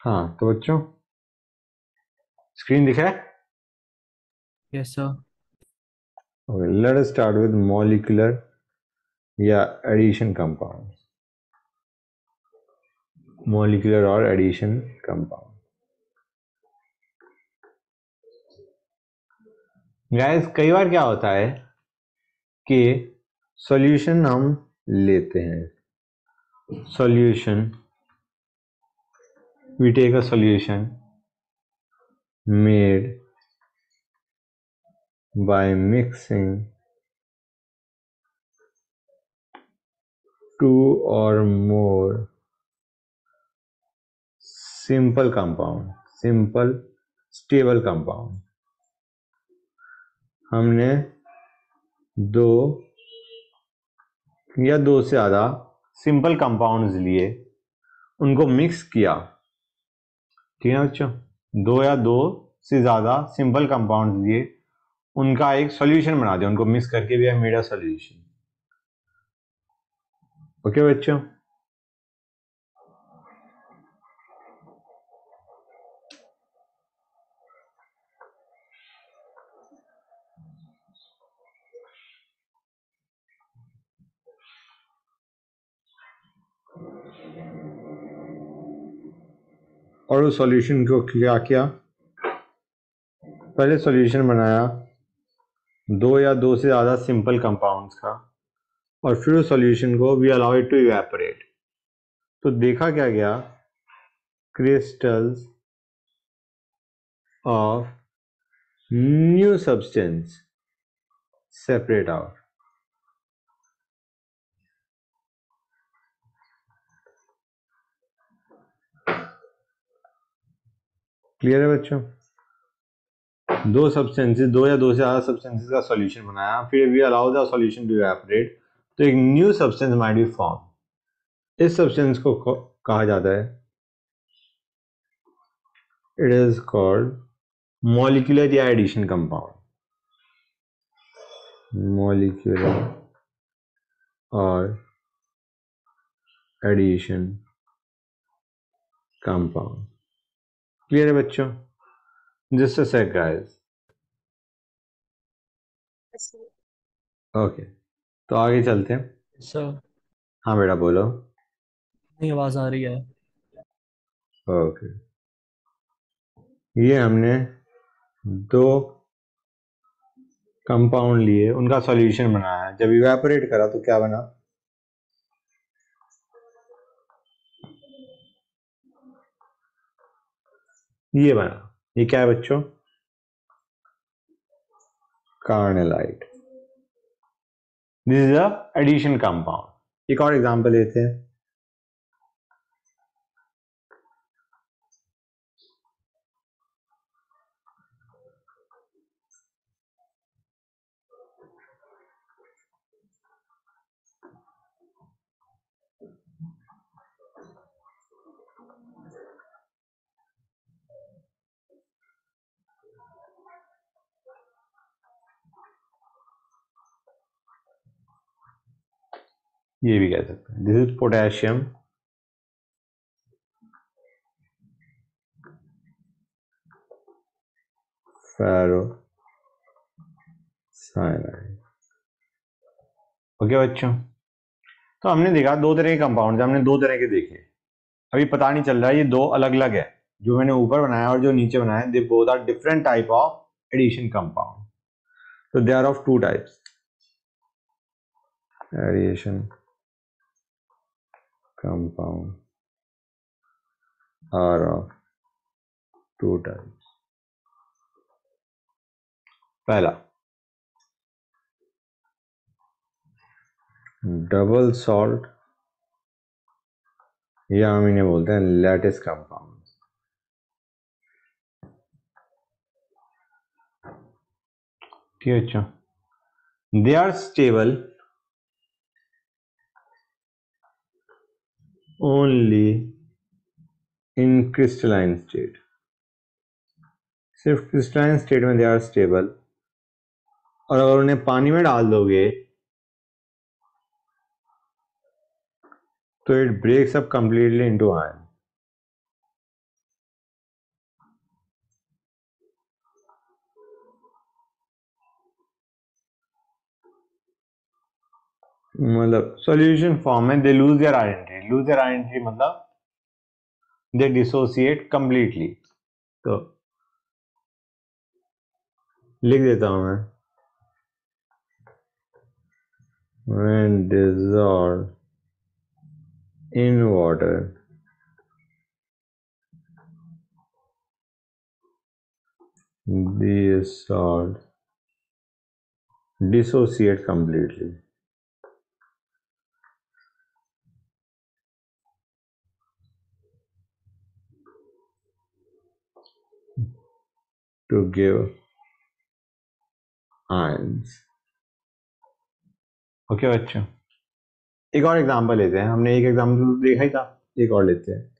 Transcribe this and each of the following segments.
हाँ तो बच्चों स्क्रीन दिखा yes sir let start with molecular या एडिशन कंपाउंड मॉलिकुलर और एडिशन कंपाउंड गैस कई बार क्या होता है कि सॉल्यूशन हम लेते हैं। Solution we take a solution made by mixing two or more simple compound simple stable compound हमने दो या दो से ज़्यादा सिंपल कंपाउंड्स लिए उनको मिक्स किया ठीक है बच्चों? दो या दो से ज़्यादा सिंपल कंपाउंड दिए। उनका एक सॉल्यूशन बना दिया। उनको मिक्स करके भी मेड अ सॉल्यूशन ओके बच्चों? और उस सॉल्यूशन को क्या किया? पहले सॉल्यूशन बनाया। दो या दो से ज़्यादा सिंपल कंपाउंड्स का। और फिर उस सॉल्यूशन को we allow it to evaporate तो देखा क्या गया? Crystals of new substance separate out clear है बच्चों? दो सब्सटेंसेस दो या दो से ज़्यादा सब्सटेंसेस का सॉल्यूशन बनाया। फिर we allow the solution to evaporate तो एक new substance might be form इस सब्सटेंस को कहा जाता है। इट इज़ कॉल्ड मॉलिक्यूलर या एडिशन कंपाउंड मॉलिक्यूलर और एडिशन कंपाउंड क्लियर है बच्चों just a sec guys okay तो आगे चलते हैं। Sir. हाँ बेटा बोलो। नहीं आवाज़ आ रही है। ओके ये हमने दो कंपाउंड लिए उनका सॉल्यूशन बनाया जब इवेपोरेट करा तो क्या बना? ये बना। ये क्या है बच्चों? Carnallite this is a addition compound एक और एग्जांपल लेते हैं। ये भी कह सकते हैं। This is potassium ferro okay बच्चों। तो हमने देखा दो तरह के कंपाउंड हमने दो तरह के देखे अभी पता नहीं चल रहा है, ये दो अलग अलग है। जो मैंने ऊपर बनाया और जो नीचे बनाया they both are different type of addition compound तो they are of two types addition compound are of two types पहला डबल सॉल्ट या हम इन्हें बोलते हैं लैटिस कंपाउंड ठीक है अच्छा। They are stable only in crystalline state. सिर्फ़ क्रिस्टलाइन स्टेट में दे आर स्टेबल और अगर उन्हें पानी में डाल दोगे तो it breaks up completely into ion मतलब सॉल्यूशन फॉर्म में they lose their identity lose their identity मतलब दे डिसोसिएट कंप्लीटली तो लिख देता हूँ मैं। When water. These salts dissociate completely. To give ions okay okay, बच्चों। एक और एग्जांपल लेते हैं। हमने एक एग्जांपल देखा ही था। एक और लेते हैं।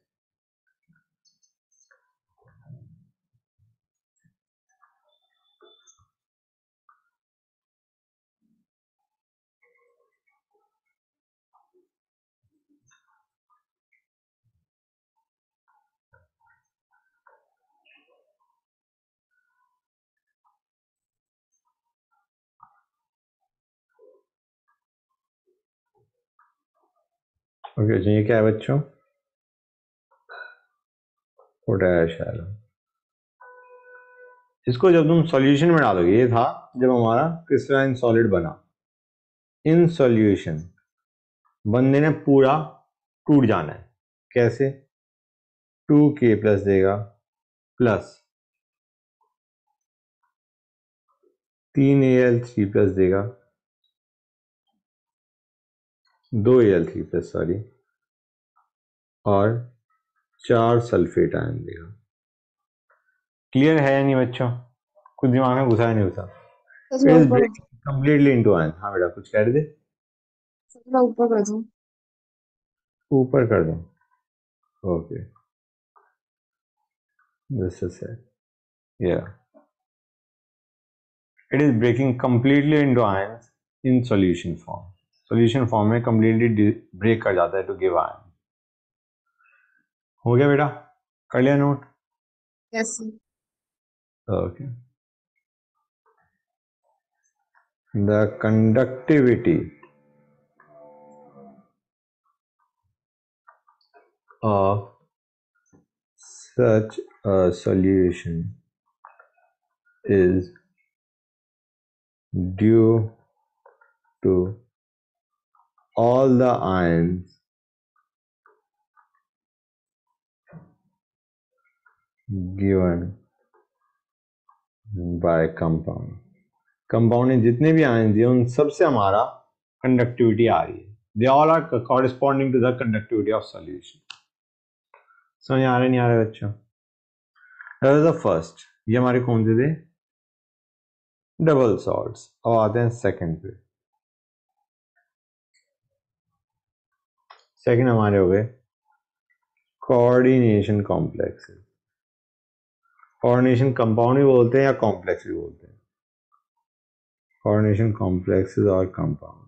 ओके okay, ये क्या है बच्चों पोटैश इसको जब तुम सॉल्यूशन में डालोगे ये था जब हमारा क्रिस्टलाइन सॉलिड बना। इन सॉल्यूशन बंदे ने पूरा टूट जाना है। कैसे? टू के प्लस देगा प्लस तीन ए एल थ्री प्लस देगा दो एल थ्री प्लस सॉरी और चार सल्फेट आयन देगा क्लियर है या नहीं बच्चों? कुछ दिमाग में घुसा नहीं घुसा? कंप्लीटली इनटू आयन हाँ बेटा कुछ कह रहे थे ऊपर कर दूँ। ऊपर कर दूँ। Okay. This is it yeah it is breaking completely into ions in solution form solution form में कम्प्लीटली ब्रेक कर जाता है टू गिव आयन हो गया बेटा? कर लिया note yes okay the conductivity of such a solution is due to all the ions given by compound. Compound में जितने भी आयन दिए, उन सबसे हमारा कंडक्टिविटी आ रही है। They all are corresponding to the conductivity of solution समझ आ रहे नहीं आ रहे बच्चों? द फ़र्स्ट ये हमारे कौन से थे? डबल सॉल्ट्स अब आते हैं सेकंड पे। सेकंड हमारे हो गए। कोऑर्डिनेशन कॉम्प्लेक्स कोऑर्डिनेशन कंपाउंड भी बोलते हैं या कॉम्प्लेक्स भी बोलते हैं? कोऑर्डिनेशन कॉम्प्लेक्सेस और कंपाउंड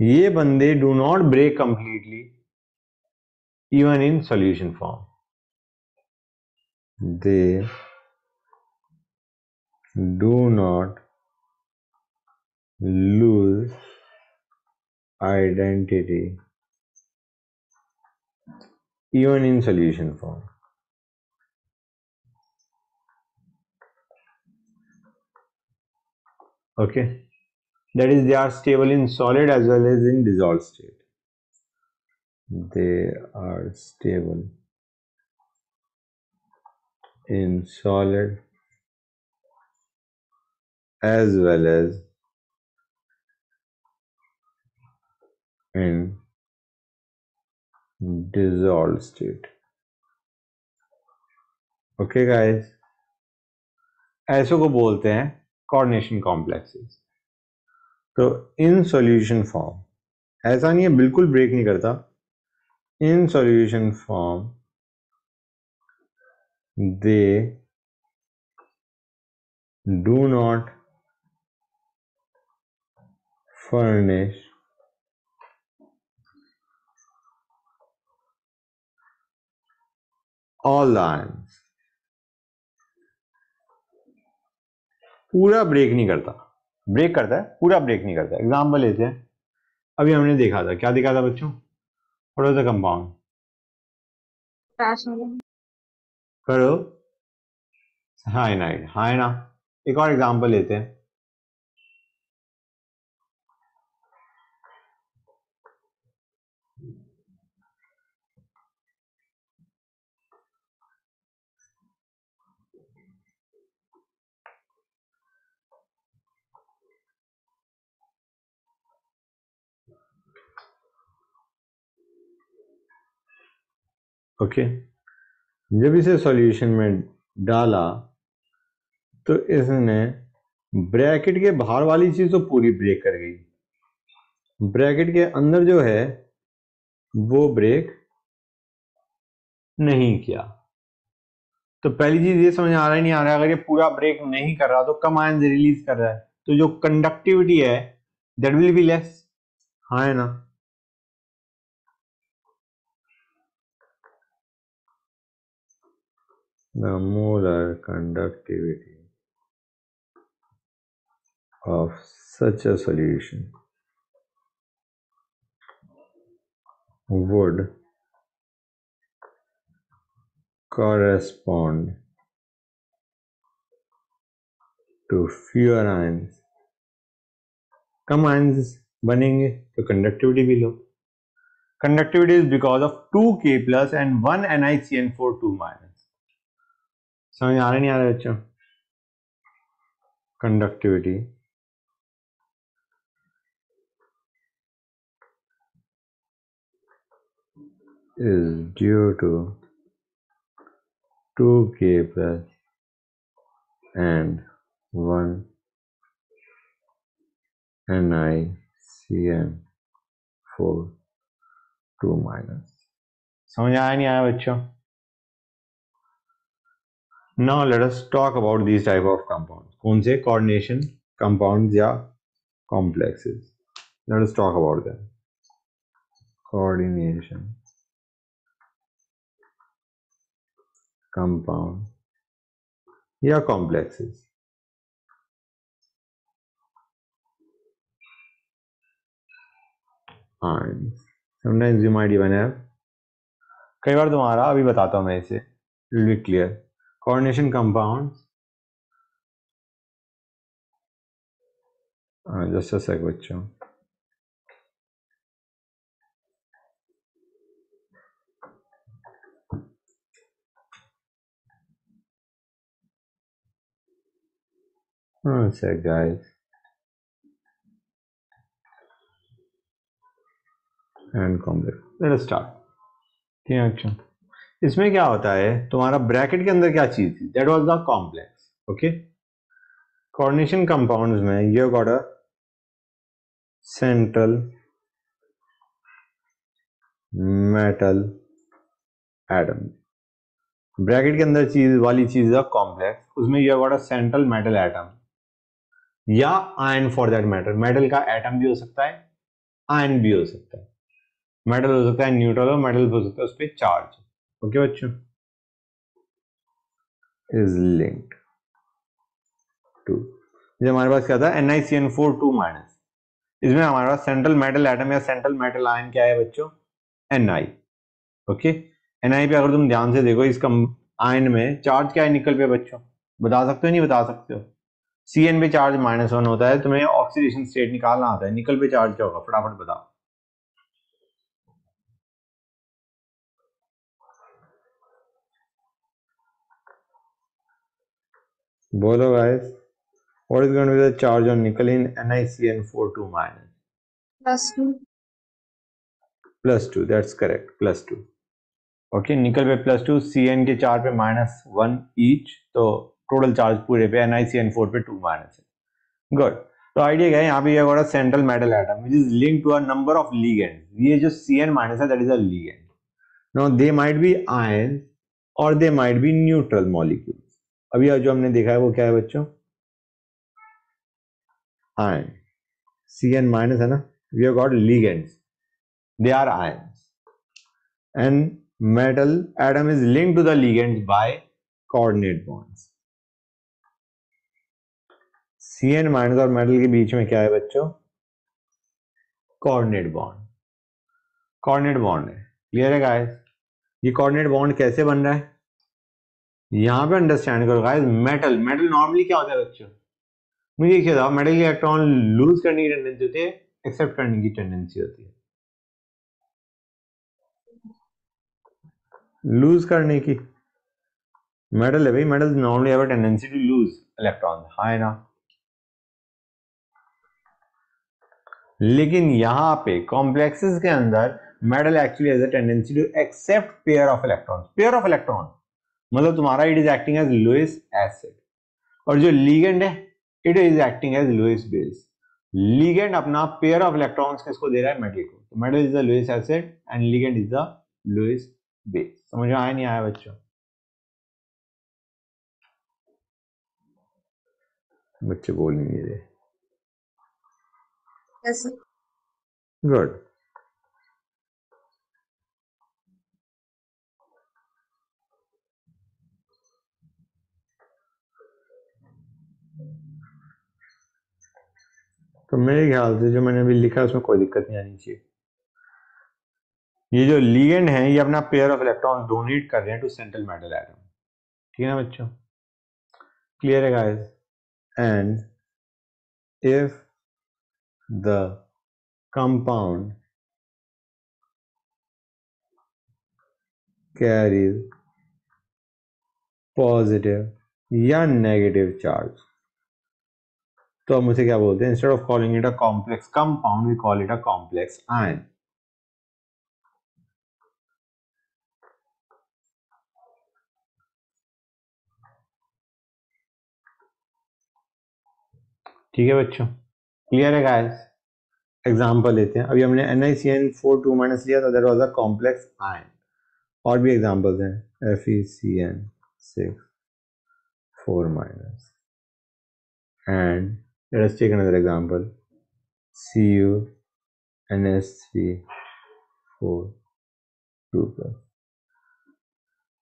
ये बंदे do not break completely even in solution form they do not lose identity even in solution form. Okay, that is they are stable in solid as well as in dissolved state. They are stable in solid as well as in dissolved state. Okay, guys. ऐसो को बोलते हैं coordination complexes तो in solution form ऐसा नहीं है, बिल्कुल break नहीं करता. In solution form they do not furnish all ions पूरा ब्रेक नहीं करता। ब्रेक करता है पूरा ब्रेक नहीं करता। एग्ज़ाम्पल लेते हैं। अभी हमने देखा था। क्या देखा था बच्चों? व्हाट द कंपाउंड करो। हाइनाइड हाय ना एक और एग्जांपल लेते हैं। ओके। जब इसे सॉल्यूशन में डाला तो इसने ब्रैकेट के बाहर वाली चीज़ तो पूरी ब्रेक कर गई ब्रैकेट के अंदर जो है, वो ब्रेक नहीं किया। तो पहली चीज़ ये समझ आ रहा है, नहीं आ रहा है, अगर ये पूरा ब्रेक नहीं कर रहा तो कम आयन रिलीज़ कर रहा है। तो जो कंडक्टिविटी है दैट विल बी लेस हाँ है ना? the molar conductivity of such a solution would correspond to fewer ions come ions बनेंगे तो कंडक्टिविटी भी low conductivity is because of two K plus and one N I C N four two minus समझ आ रहा नहीं आ रहा बच्चों conductivity is due to 2k plus and 1 NiCN 4 2 minus. समझ आया नहीं आया बच्चों now let us talk about this type of compound कौन से? कोऑर्डिनेशन कंपाउंड या complexes let us talk about them coordination compound या complexes sometimes you might even have कई बार तुम्हारा अभी बताता हूँ मैं इसे। Clear coordination compounds. Uh, just a sec bachcho one sec guys. And complex let us start. The action. इसमें क्या होता है? तुम्हारा ब्रैकेट के अंदर क्या चीज़ थी? That was the complex okay coordination compounds में ये got a central metal atom bracket के अंदर चीज़, वाली चीज़ है कॉम्प्लेक्स उसमें ये got a central metal atom या ion for that matter metal का एटम भी हो सकता है आयन भी हो सकता है. मेटल हो सकता है न्यूट्रल हो मेटल हो सकता है, उस पर चार्ज ओके बच्चों इज़ लिंक्ड टू जब हमारे पास क्या था N I C N four two minus इसमें हमारे पास सेंट्रल मेटल एटम या सेंट्रल मेटल आयन क्या है बच्चों N I okay N I पे अगर तुम ध्यान से देखो इस आयन में चार्ज क्या है निकल पे बच्चों बता सकते हो नहीं बता सकते हो सी एन पे चार्ज माइनस वन होता है तुम्हें ऑक्सीडेशन स्टेट निकालना आता है निकल पे चार्ज क्या होगा फटाफट बताओ। बोलो guys what is going to be the charge on nickel in NiCN42 minus. Plus two. Plus 2 that's correct plus 2 okay nickel पे प्लस टू सी एन के चार पे माइनस वन ईच तो टोटल चार्ज पूरे पे N I C N four पे two minus है। Good तो आइडिया क्या है? यहाँ पे ये होगा central metal atom which is link to a number of ligand ये जो सी एन माइनस है that is a ligand no they might be ion और दे माइट बी न्यूट्रल अभी जो हमने देखा है वो क्या है बच्चों? आयन। सी एन माइनस है ना? We got ligands. They are ions. And metal, atom is linked to the ligands by coordinate bonds. C N minus और मेटल के बीच में क्या है बच्चों? कोऑर्डिनेट बॉन्ड कोऑर्डिनेट बॉन्ड है। क्लियर है गाइस ये कोऑर्डिनेट बॉन्ड कैसे बन रहा है? यहाँ पे अंडरस्टैंड करो गाइस मेटल मेटल नॉर्मली क्या होता है बच्चों? मुझे एक बताओ मेटल के इलेक्ट्रॉन लूज करने की टेंडेंसी होती है एक्सेप्ट करने की टेंडेंसी होती है? लूज करने की। मेटल है भाई metal normally have tendency to lose electron हाँ है ना? लेकिन यहाँ पे कॉम्प्लेक्सेस के अंदर metal actually has a tendency to accept pair of electron pair of electron मतलब तुम्हारा it is acting as Lewis acid और जो लीगेंड है it is acting as Lewis base ligand अपना पेयर ऑफ़ इलेक्ट्रॉन्स किसको दे रहा है? मेटल को. तो metal is the Lewis acid and ligand is the Lewis base समझ में आया नहीं आया बच्चों? बच्चे बोल नहीं रहे। Yes, गुड तो मेरे ख्याल से जो मैंने अभी लिखा है, उसमें कोई दिक्कत नहीं आनी चाहिए। ये जो लीगेंड है, ये अपना पेयर ऑफ़ इलेक्ट्रॉन डोनेट कर रहे हैं टू सेंट्रल मेटल एटम ठीक है ना बच्चों? क्लियर है guys and if the compound carries positive या नेगेटिव चार्ज तो हम उसे क्या बोलते हैं? Instead of calling it a complex compound we call it a complex ion ठीक है बच्चों? क्लियर है गाइस एग्ज़ाम्पल लेते हैं। अभी हमने N I C N four two minus लिया था there was a complex ion और भी एग्जाम्पल्स हैं। F E C N six four minus and another example C U N S three four two plus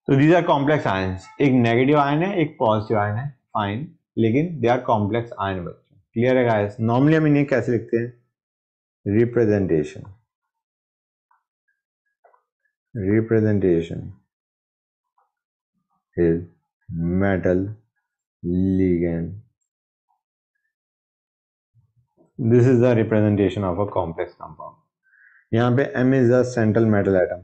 तो these are complex ions एक negative ion है, एक positive ion है. Fine लेकिन they are complex ion बच्चों. Clear है guys normally हम इन्हें कैसे लिखते हैं? Representation. Representation is metal ligand. this is the representation of a complex compound यहाँ पे M is the central metal atom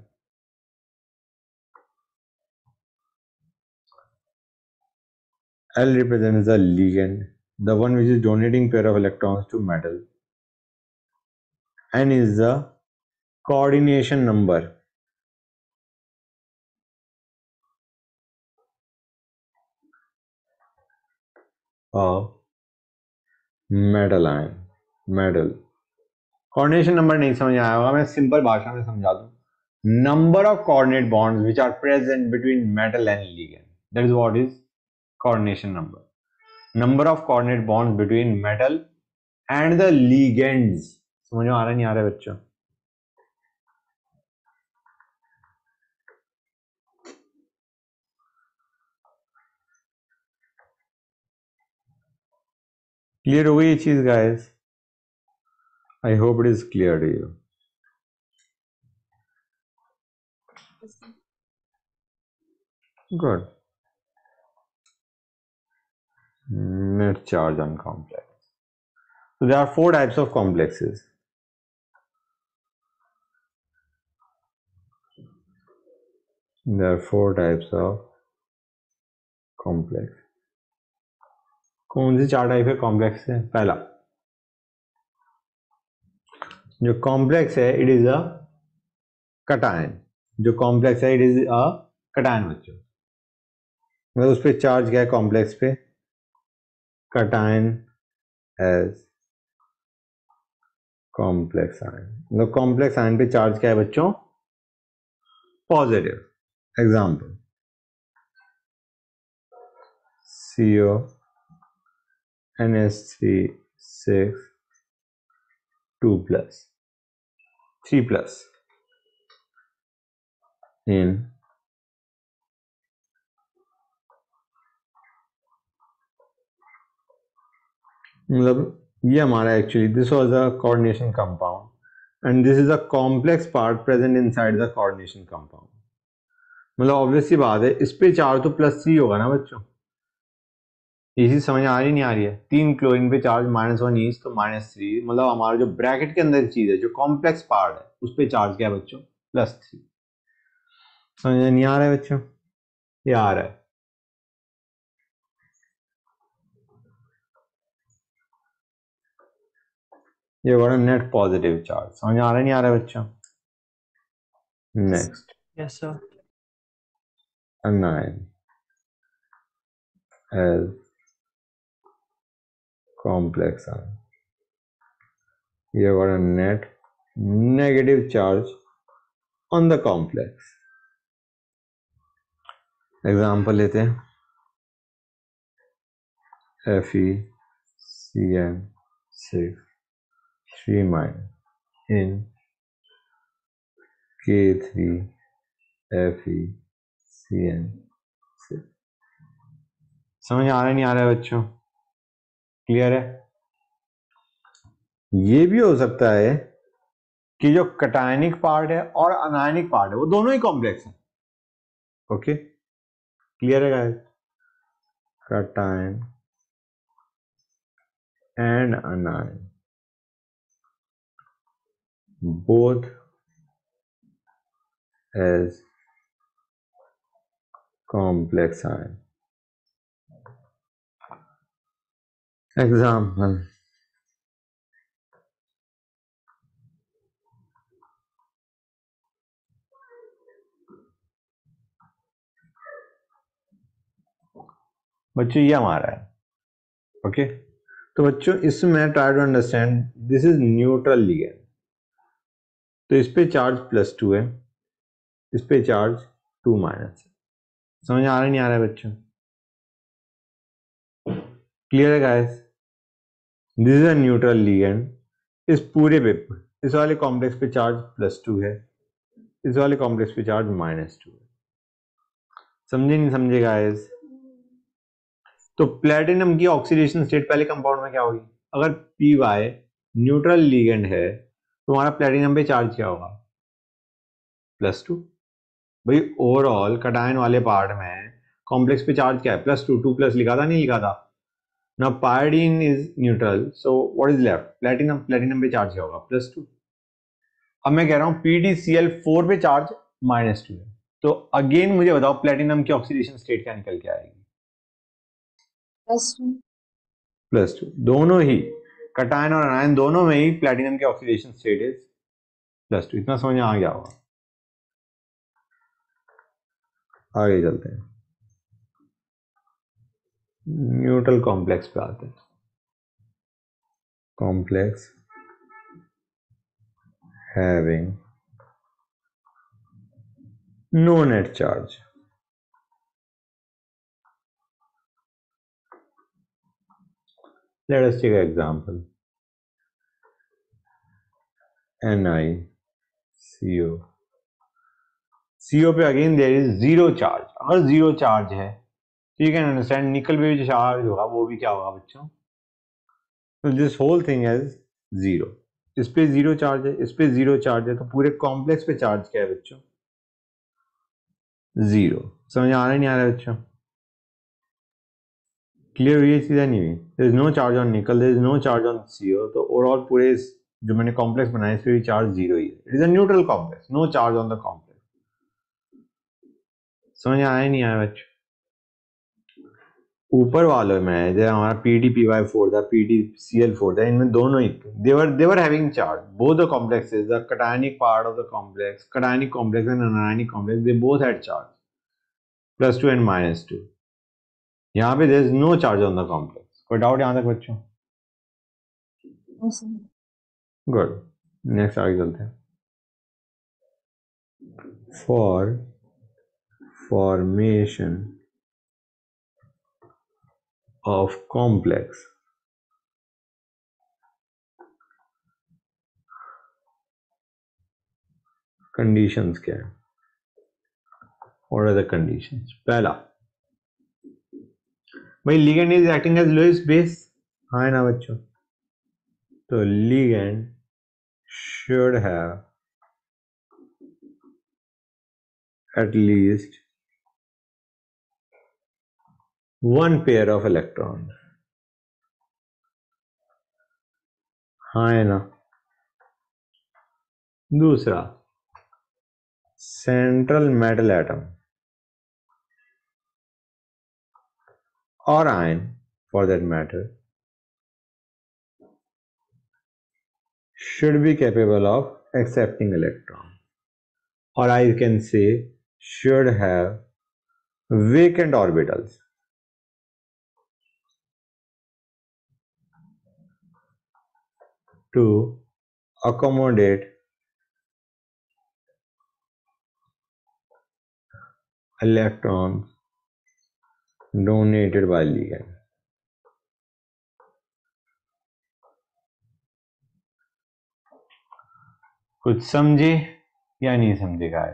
L represents the ligand the one which is donating pair of electrons to metal n is the coordination number of metal ion metal. Coordination number नहीं समझ आया होगा, मैं simple भाषा में समझा दू। Number of coordinate bond which are present between metal and ligand that is what is coordination number number of coordinate bond between metal and the ligand समझ में आ रहे नहीं आ रहे बच्चों? क्लियर हो गई ये चीज़ guys it is clear to you Yes, sir. good net charge on complex so there are four types of complexes there are four types of complex कौन सी चार टाइप है कॉम्प्लेक्स है पहला जो कॉम्प्लेक्स है इट इज़ अ कटायन जो complex है it is a cation बच्चों. मतलब उस पर चार्ज क्या है कॉम्प्लेक्स पे. कटायन एज कॉम्प्लेक्स आयन मतलब कॉम्प्लेक्स आयन पे चार्ज क्या है बच्चों. Positive example CO N S NS3 6 2 plus. 3 plus. In. मतलब ये हमारा actually this was a coordination compound and this is a complex part present inside the coordination compound मतलब obvious सी बात है, इस पे चार तो प्लस थ्री होगा ना बच्चों? ये चीज़ समझ आ रही नहीं आ रही है? तीन क्लोरीन पे चार्ज माइनस वन ईच तो माइनस थ्री मतलब हमारा जो ब्रैकेट के अंदर चीज़ है जो कॉम्प्लेक्स पार्ट है उस पर चार्ज क्या है बच्चों प्लस थ्री समझ नहीं आ रहा है बच्चों? ये आ रहा है। ये बड़ा नेट पॉजिटिव चार्ज समझ आ रहा है नहीं आ रहा है बच्चों? Next Yes, sir. anion as ion. You got a net negative charge on the complex. Example लेते हैं F E C N six three minus in K three F E C N समझ आ रहा नहीं आ रहा है बच्चों क्लियर है? ये भी हो सकता है कि जो कटायनिक पार्ट है और अनायनिक पार्ट है, वो दोनों ही कॉम्प्लेक्स हैं। ओके क्लियर है guys cation and anion both as complex ion. Example. बच्चों, ये हमारा है। ओके तो बच्चों, इसमें try to understand this is neutral ligand. तो इस पे चार्ज प्लस टू है। इस पे चार्ज टू माइनस है। समझ आ रहा नहीं आ रहा है बच्चों? क्लियर है guys this is a neutral ligand इस पूरे पे, इस वाले कॉम्प्लेक्स पे चार्ज प्लस टू है. इस वाले कॉम्प्लेक्स पे चार्ज माइनस टू है. समझे नहीं समझे गाइस तो प्लेटिनम की ऑक्सीडेशन स्टेट पहले कंपाउंड में क्या होगी? अगर पी वाई न्यूट्रल लिगेंड है तो हमारा प्लेटिनम पे चार्ज क्या होगा? प्लस टू भाई ओवरऑल कटायन वाले पार्ट में कॉम्प्लेक्स पे चार्ज क्या है? प्लस टू टू प्लस लिखा था, नहीं लिखा था? ना pyridine is neutral so what is left platinum platinum पे चार्ज क्या होगा? प्लस टू अब मैं कह रहा हूँ P D C L four पे चार्ज माइनस टू है। तो अगेन मुझे बताओ प्लेटिनम की ऑक्सीडेशन स्टेट क्या निकल के आएगी? Plus two. प्लस टू दोनों ही कटायन और अनायन दोनों में ही प्लेटिनम की oxidation state is plus two इतना समझ में आ गया होगा। आगे चलते हैं। न्यूट्रल कॉम्प्लेक्स पे आते हैं। Complex having no net charge. Let us take an example. NiCO CO पे again there is zero charge अगर ज़ीरो चार्ज है। यू कैन अंडरस्टैंड निकल पे जो चार्ज होगा, वो भी क्या होगा बच्चों? तो this whole thing is zero इस पे ज़ीरो चार्ज है, इस पे ज़ीरो चार्ज है तो पूरे कॉम्प्लेक्स पे चार्ज क्या है बच्चों? ज़ीरो समझ आ रहा नहीं आ रहा बच्चों? क्लियर हुई है चीज़ नहीं हुई? There is no charge on nickel there is no charge on CO तो ओवरऑल पूरे इस जो मैंने कॉम्प्लेक्स बनाया, इस पे भी चार्ज ज़ीरो ही है। It is a neutral complex no charge on the complex समझ आया नहीं आया बच्चों? ऊपर वालों में जो हमारा P D P Y four था P D C L four था, इनमें दोनों ही they were they were having charge both the complexes the cationic part of the complex cationic complex and anionic complex they both had charge plus two and minus two यहाँ पे there is no charge on the complex कोई doubt यहाँ तक बच्चों? Good next आगे चलते हैं। For formation of complex conditions क्या है? और द कंडीशंस पहला, भाई ligand is acting as lowest base हाँ है ना बच्चों। तो ligand should have at least one pair of electrons हाँ है ना दूसरा central metal atom or ion for that matter should be capable of accepting electron or I can say should have vacant orbitals to accommodate electrons donated by ligand. कुछ समझे या नहीं समझे गाय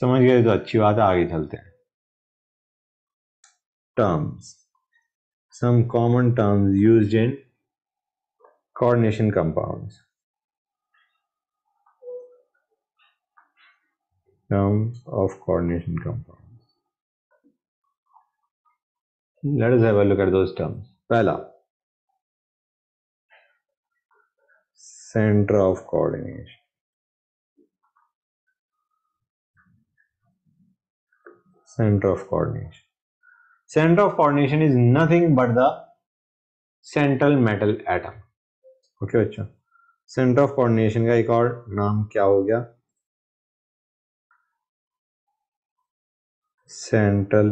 समझ गए तो अच्छी बात आगे चलते हैं। Terms some common terms used in coordination compounds. Terms of coordination compounds. Let us have a look at those terms. Pehla, center of coordination. Center of coordination. Center of coordination is nothing but the central metal atom. Okay बच्चों center of coordination का एक और नाम क्या हो गया? Central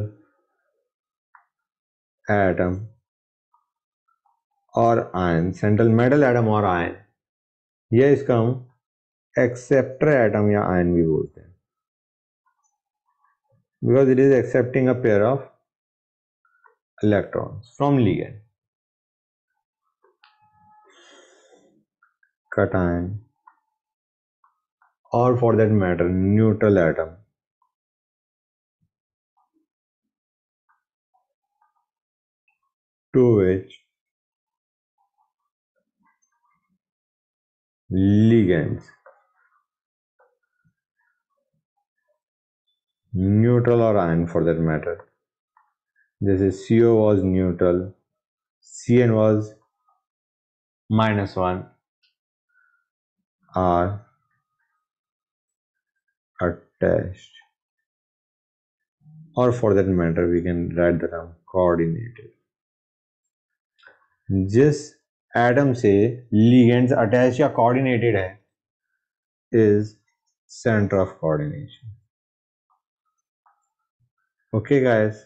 atom और ion central metal atom और आयन यह इसका हम एक्सेप्टर एटम या आयन भी बोलते हैं. Because it is accepting a pair of electrons from ligand. Cation or for that matter neutral atom. To which ligands neutral or ion for that matter. This is CO was neutral, Cn was minus 1, are attached. Or for that matter, we can write the term coordinated. जिस atom से ligands attach या coordinated है is center of coordination okay guys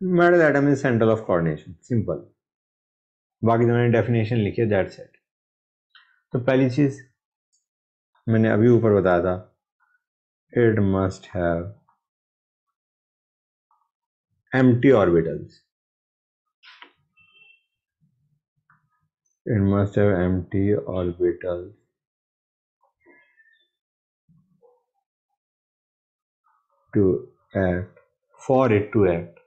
metal atom is center of coordination simple बाकी तो मैंने definition लिखी है that set तो पहली चीज़ मैंने अभी ऊपर बताया था। It must have empty orbitals it must have empty orbital to act for it to act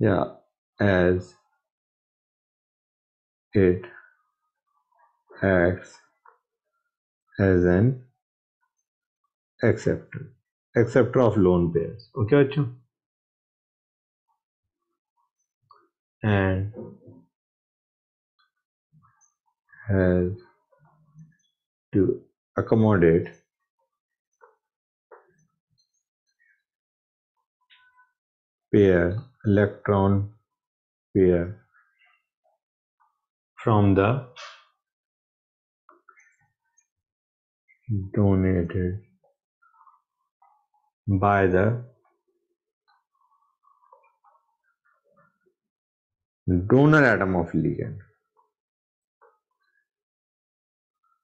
या as it acts. As an acceptor acceptor of lone pairs okay bachcho and has to accommodate pair electron pair from the donated by the donor atom of ligand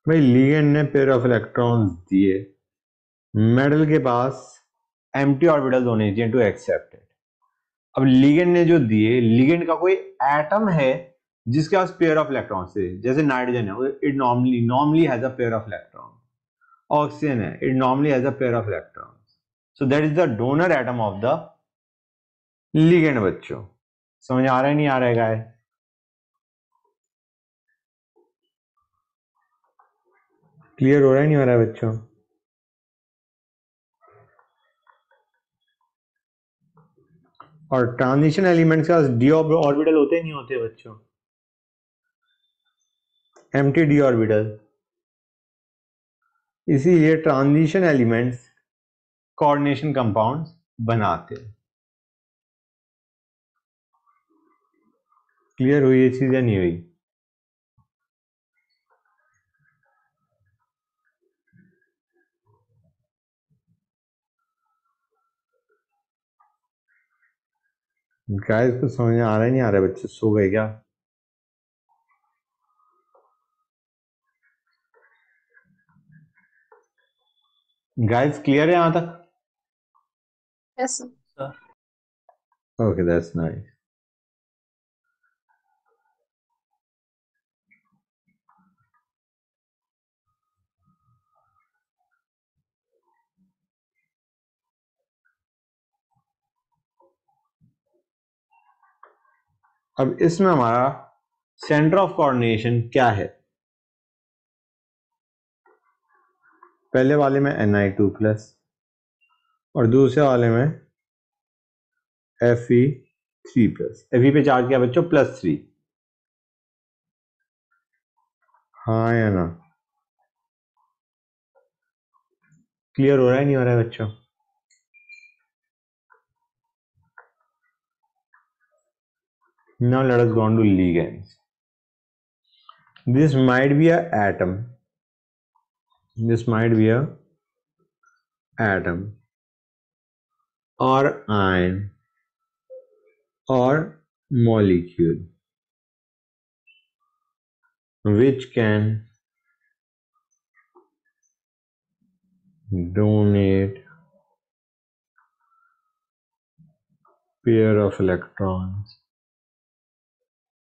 भाई ligand ने pair of electrons दिए। Metal के पास empty orbitals होने चाहिए to accept it अब ligand ने जो दिए लिगेंड का कोई एटम है जिसके पास पेयर ऑफ़ इलेक्ट्रॉन्स है। जैसे नाइट्रोजन है it normally normally has a pair of electron oxygen है. It normally has a pair of electrons so that is the donor atom of the ligand बच्चों. समझ आ रहा है, नहीं आ रहा है क्लियर हो रहा है, नहीं हो रहा है, बच्चों? और ट्रांजिशन एलिमेंट्स का डी ऑर्बिटल होते नहीं होते, बच्चों? एम टी डी ऑर्बिटल इसीलिए ट्रांजिशन एलिमेंट्स कोऑर्डिनेशन कंपाउंड्स बनाते हैं। क्लियर हुई ये चीज़ या नहीं हुई? गाइस को समझ आ रहा है, नहीं आ रहा है बच्चे? सो गए क्या? गाइस क्लियर है यहाँ तक Yes, sir. Sir. Okay, that's nice. अब इसमें हमारा सेंटर ऑफ़ कोऑर्डिनेशन क्या है पहले वाले में एन आई टू प्लस और दूसरे वाले में F E three plus F E पे चार्ज किया बच्चों प्लस थ्री हाँ या ना? क्लियर हो रहा है नहीं हो रहा है बच्चों? Now let us go on to ligands this might be a atom this might be a atom or ion or molecule which can donate pair of electrons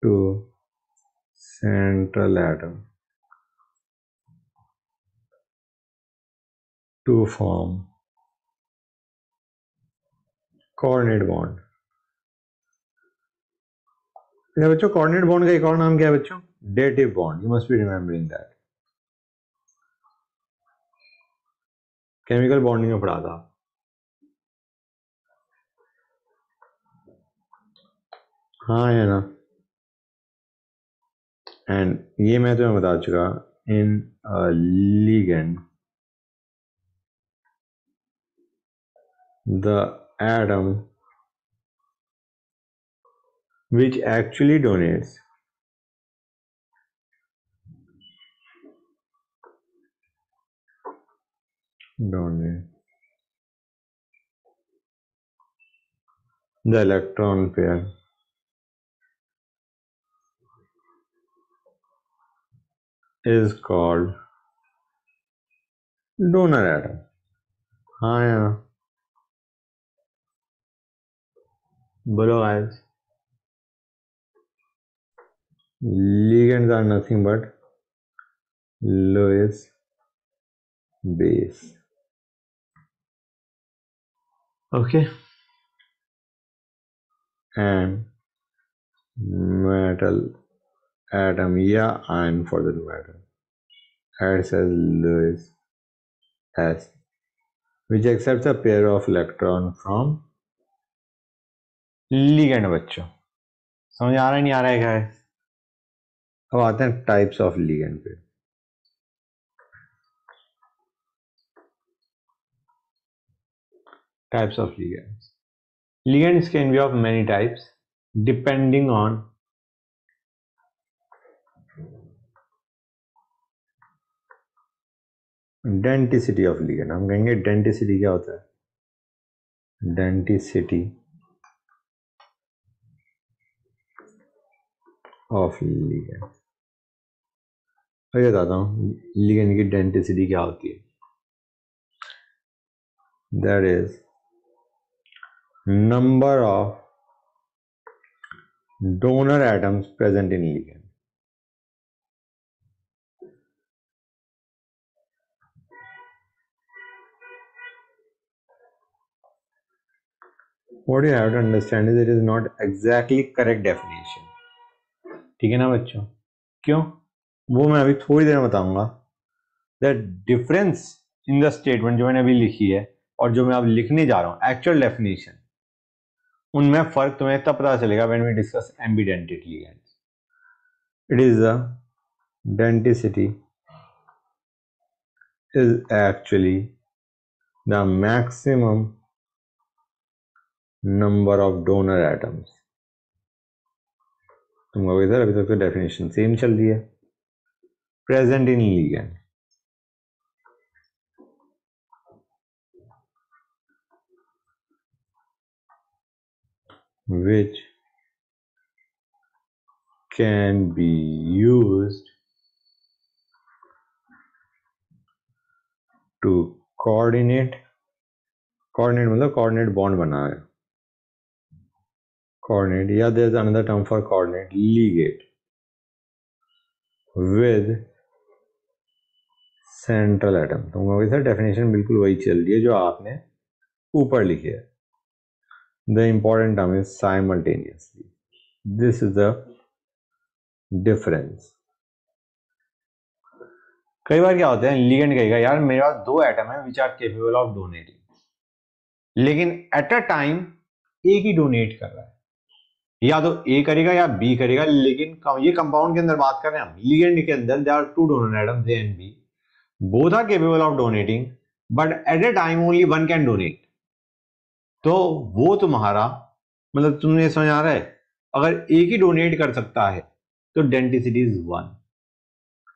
to central atom to form. Coordinate bond. अच्छा बच्चों coordinate bond का एक और नाम क्या है बच्चों? Dative bond you must be remembering that chemical bonding में पढ़ा था। हाँ है ना? एंड ये मैं तुम्हें बता चुका in ligand the atom which actually donates donate the electron pair is called donor atom. Ah, yeah. blue ions ligands are nothing but Lewis base. Okay. And metal atom yeah ion for the matter acts as Lewis S which accepts a pair of electron from ligand बच्चों। समझ आ रहा नहीं आ रहा है क्या है अब आते हैं टाइप्स ऑफ़ लिगेंड पे। Types of ligands ligands can be of many types, depending on denticity of ligand हम कहेंगे डेंटिसिटी क्या होता है? डेंटिसिटी ऑफ़ लिगेंड मैं बताता हूँ लिगेंड की डेंटिसिटी क्या होती है that is number of donor atoms present in ligand. what you have to understand is it is not exactly correct definition ठीक है ना बच्चों? क्यों? वो मैं अभी थोड़ी देर में बताऊँगा। The difference in the statement जो मैंने अभी लिखी है और जो मैं अब लिखने जा रहा हूँ एक्चुअल डेफिनेशन उनमें फ़र्क तुम्हें तब पता चलेगा when we discuss ambidentate ligands it is the is actually the maximum number of donor atoms. तुम्हारा इधर, अभी तक डेफिनेशन सेम चल रही है। Present in ligand which can be use to coordinate coordinate मतलब कोऑर्डिनेट बॉन्ड बना है coordinate या there's another term for coordinate ligate with central atom तो कहोगे सर डेफिनेशन बिल्कुल वही चल रही है जो आपने ऊपर लिखी है the important term is simultaneously this is the difference कई बार क्या होता है लिगेंड कहेगा यार मेरे पास दो एटम है which are capable of donating लेकिन एट अ टाइम एक ही डोनेट कर रहा है या तो ए करेगा या बी करेगा, लेकिन ये कंपाउंड के अंदर बात कर रहे हैं हम। लिगेंड के अंदर they are two donor atoms A and B both are capable of donating but at a time only one can donate तो वो तुम्हारा मतलब तुम्हें समझ आ रहा है, अगर एक ही डोनेट कर सकता है तो डेंटिसिटी इज़ वन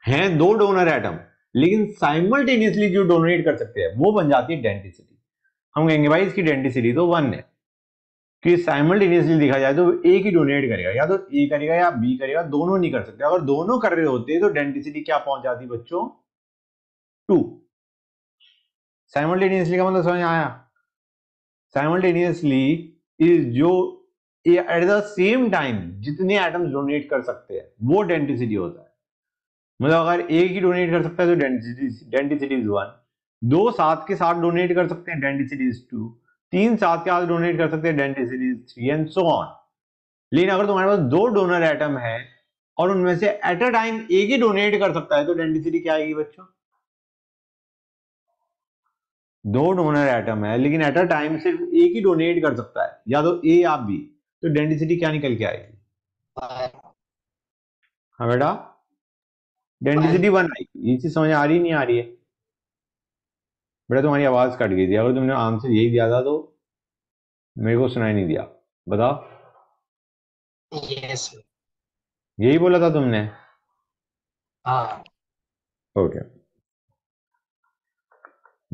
है दो डोनर एटम लेकिन साइमल्टेनियसली जो डोनेट कर सकते हैं, वो बन जाती है डेंटिसिटी हम कहेंगे भाई इसकी डेंटिसिटी तो वन है। कि साइमल्टेनियसली देखा जाए तो एक ही डोनेट करेगा, या तो ए करेगा या बी करेगा, दोनों नहीं कर सकते। अगर दोनों कर रहे होते तो डेंटिसिटी क्या पहुँच जाती बच्चों? टू साइमल्टेनियसली का मतलब समझ आया? साइमल्टेनियसली इज़ जो एट द सेम टाइम जितने एटम्स डोनेट कर सकते हैं, वो डेंटिसिटी होता है। मतलब अगर एक ही डोनेट कर सकता है तो डेंटिसिटी डेंटिसिटी इज़ वन दो सात के साथ डोनेट कर सकते हैं डेंटिसिटी इज़ टू तीन सात के साथ डोनेट कर सकते हैं denticity is three and so on लेकिन अगर तुम्हारे पास दो डोनर एटम है और उनमें से एट अ टाइम एक ही डोनेट कर सकता है तो डेंटिसिटी क्या आएगी बच्चों? दो डोनर एटम है, लेकिन एट अ टाइम सिर्फ़ एक ही डोनेट कर सकता है, या तो ए या बी तो डेंटिसिटी क्या निकल के आएगी? हाँ बेटा? डेंसिटी वन आएगी। ये चीज़ समझ आ रही, नहीं आ रही है? बेटा तुम्हारी आवाज़ कट गई थी। अगर तुमने आंसर यही दिया था तो मेरे को सुनाई नहीं दिया। बताओ। Yes यही बोला था तुमने? हाँ। Okay.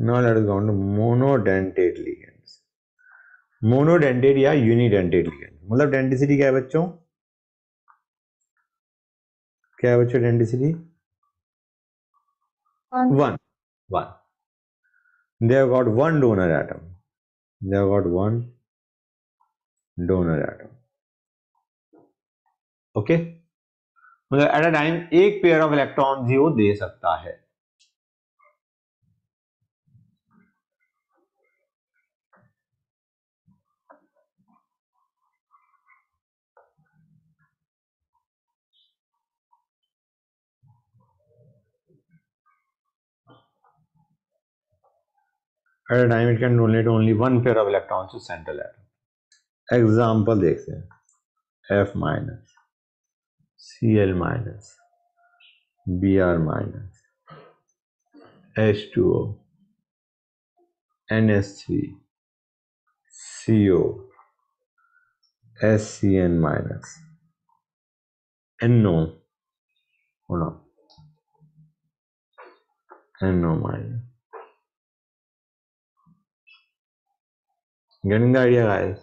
On to monodentate ligands या unidentate ligand मतलब डेंटिसिटी क्या है बच्चों? क्या है बच्चों denticity one one. They have got one donor atom they have got one donor atom Okay? मतलब एट अ टाइम एक पेयर ऑफ़ इलेक्ट्रॉन ही वो दे सकता है at time it can donate only one pair of electron to central atom example देखते हैं। F minus C L minus B R minus H two O N S three C O S C N minus NO NO minus getting the idea guys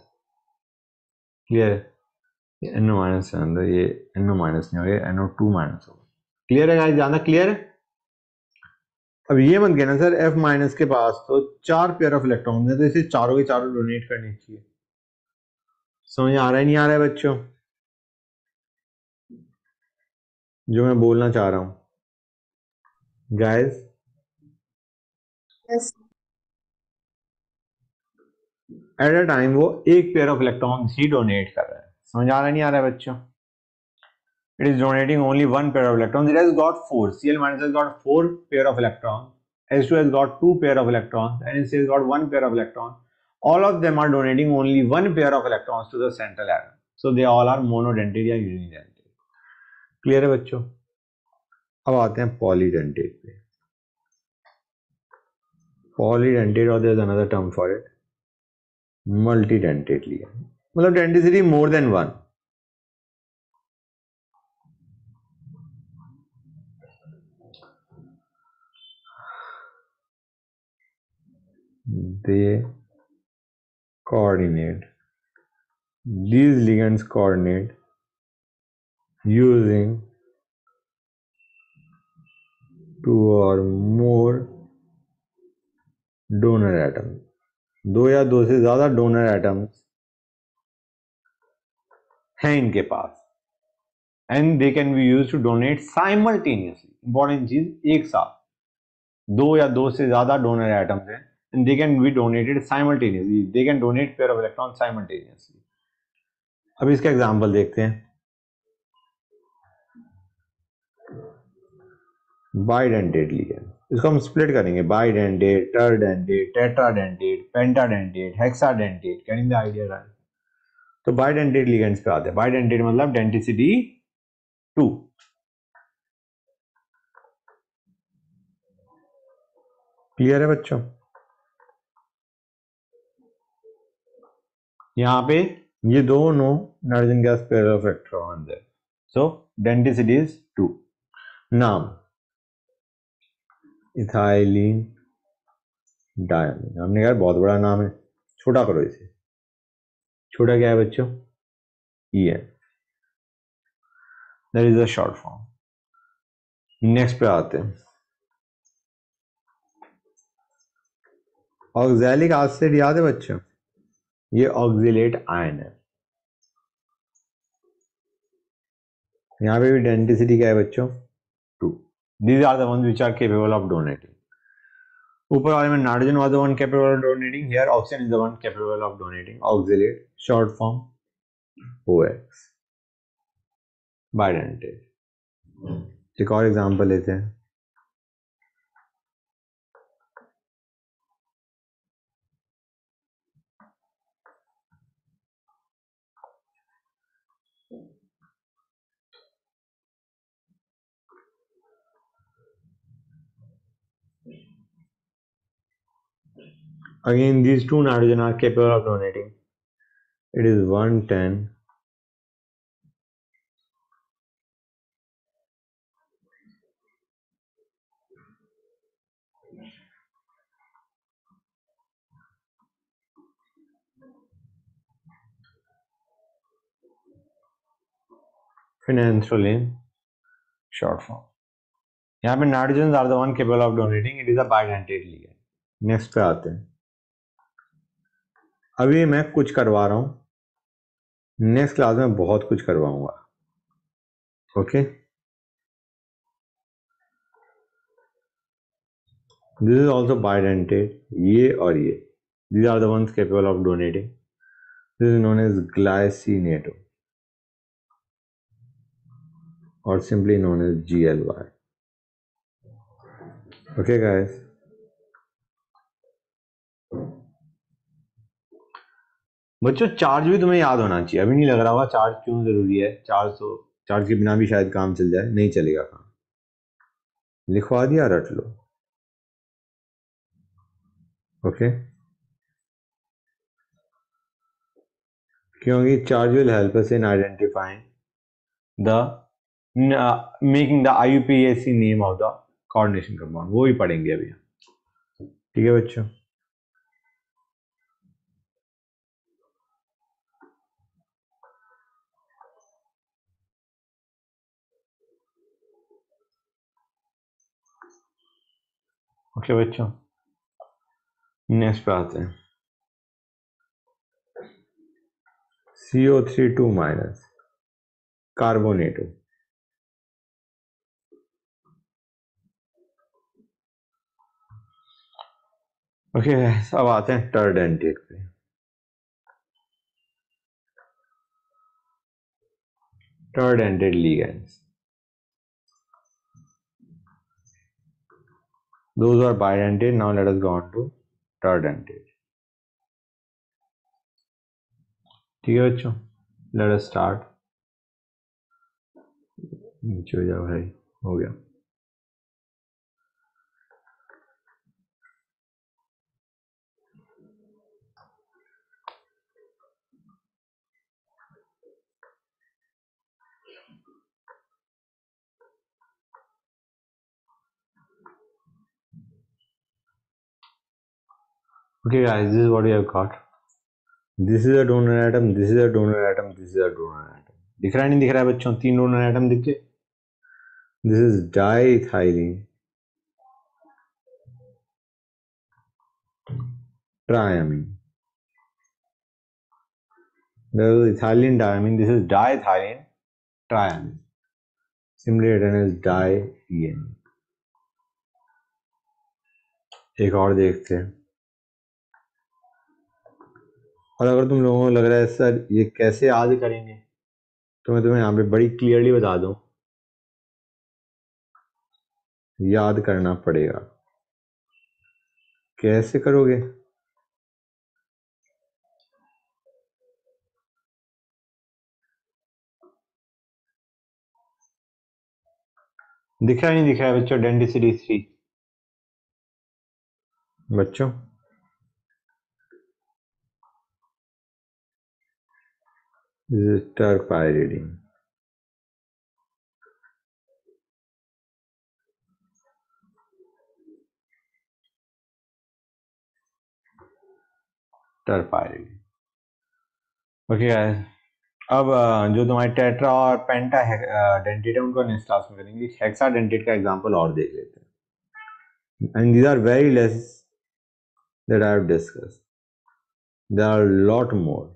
clear. ये NO minus के अंदर ये NO minus नहीं होगा NO two minus होगा clear है guys ज़्यादा clear है अब ये मत कहना सर F माइनस के पास तो चार पेयर ऑफ़ इलेक्ट्रॉन है तो इसे चारों के चारों डोनेट करनी चाहिए समझ आ रहा है नहीं आ रहा है बच्चों जो मैं बोलना चाह रहा हूँ guys Yes. At a time वो एक पेयर ऑफ़ इलेक्ट्रॉन्स ही डोनेट कर रहे हैं। समझ आ रहा नहीं आ रहा बच्चों? It is donating only one pair of electron it has got four C L minus got four pair of electron S two as got two pair of electron N S got one pair of electron all of them are donating only one pair of electron to the central so they all are monodentate या clear है बच्चों? अब आते हैं polydentate पे। Term for it it मल्टीडेंटेट लिया मतलब denticity more than one they coordinate these ligands coordinate using two or more donor atoms दो या दो से ज़्यादा डोनर एटम्स हैं इनके पास। And they can be use to donate simultaneously important चीज़, एक साथ। दो या दो से ज़्यादा डोनर एटम्स हैं, and they can be donated simultaneously. They can donate pair of electrons simultaneously. अब इसका एग्ज़ाम्पल देखते हैं। बाइडेंटेट लिगेंड इसको हम स्प्लिट करेंगे. Bidentate tridentate tetradentate pentadentate hexadentate getting the idea right तो बाइडेंटेट लिगेंड्स पे आते हैं. बाइडेंटेट मतलब डेंटिसिटी टू क्लियर है बच्चों? यहाँ पे ये दोनों nitrogen gas pair of electrons है. सो डेंटिसिटी इज़ टू नाम इथाइलिन डायमिन हमने कहा बहुत बड़ा नाम है, छोटा करो इसे। छोटा क्या है बच्चों? E N that is a short form next पे आते हैं। ऑक्सैलिक एसिड याद है बच्चों? ये ऑक्सिलेट आयन है। यहाँ पे भी डेंटिसिटी क्या है बच्चों? Two these are the one which are capable of ऊपर वाले में nitrogen was the one capable of donating here oxygen is the one capable of donating oxalate short form O X bidentate एक और example लेते हैं। Again, these two nitrogen are capable of donating. It is 110 phenanthroline short form. यहाँ पे nitrogen are the one capable of donating it is a bidentate ligand next पे आते हैं अभी मैं कुछ करवा रहा हूँ। नेक्स्ट क्लास में बहुत कुछ करवाऊँगा। Okay this is also bidentate ये और ये। These are ones capable of donating this is known as glycinato और simply known as G L Y okay guys बच्चों चार्ज भी तुम्हें याद होना चाहिए। अभी नहीं लग रहा होगा चार्ज क्यों ज़रूरी है? चार्ज तो चार्ज के बिना भी शायद काम चल जाए। नहीं चलेगा काम। लिखवा दिया, रट लो। ओके क्योंकि charge will help us in identifying the making the IUPAC name of the coordination compound वो भी पढ़ेंगे अभी ठीक है बच्चों? ओके बच्चों नेक्स्ट पे आते हैं C O three two minus carbonato okay अब आते हैं टर्ड एंटेट पे टर्ड एंटेड ligands those are bidentate now let us go on to tridentate. ठीक है बच्चों लेट अस स्टार्ट नीचे हो जाओ भाई हो गया okay guys this is what we have got this is a donor atom this is a donor atom this is a donor atom दिख रहा है नहीं दिख रहा है बच्चों तीन डोनर एटम दिख this is diethylene triamine there is ethylene diamine this is diethylene triamine simply written as diene एक और देखते हैं और अगर तुम लोगों को लग रहा है सर, ये कैसे याद करेंगे तो मैं तुम्हें यहाँ पे बड़ी क्लियरली बता दूँ। याद करना पड़ेगा। कैसे करोगे? दिख नहीं, दिख है बच्चों डेंटिसिटी थ्री बच्चों This is terpyridine. terpyridine. Okay guys अब जो तुम्हारे टेट्रा और पेंटा डेंटेट है, उनको नेक्स्ट क्लास में करेंगे। हेक्सा डेंटेट का एग्जांपल और देख लेते हैं। And these are very less that I have discuss there are lot more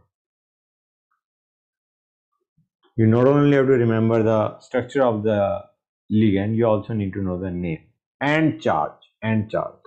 you not only have to remember the structure of the ligand you also need to know the name and charge and charge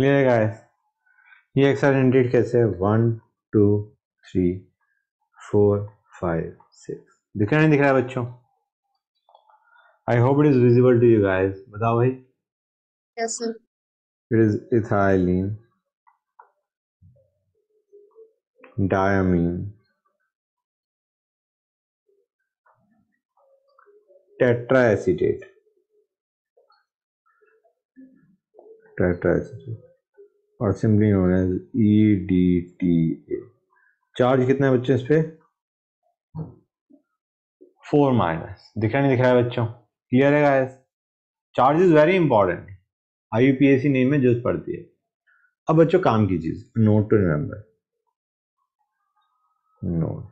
clear है guys ये hexadentate कैसे है one two three four five six दिख रहा नहीं दिख रहा है बच्चों। I hope it is visible to you guys बताओ भाई। Yes, sir. It is ethylene diamine tetraacetate. Tetraacetate. और simply known as E D T A charge कितना है बच्चों इस पे? Four minus. दिख रहा नहीं दिख रहा है बच्चों। क्लियर है guys charge is very important I IUPAC name में ज़रूरत पड़ती है। अब बच्चों काम की चीज़ नोट टू रिमेंबर नोट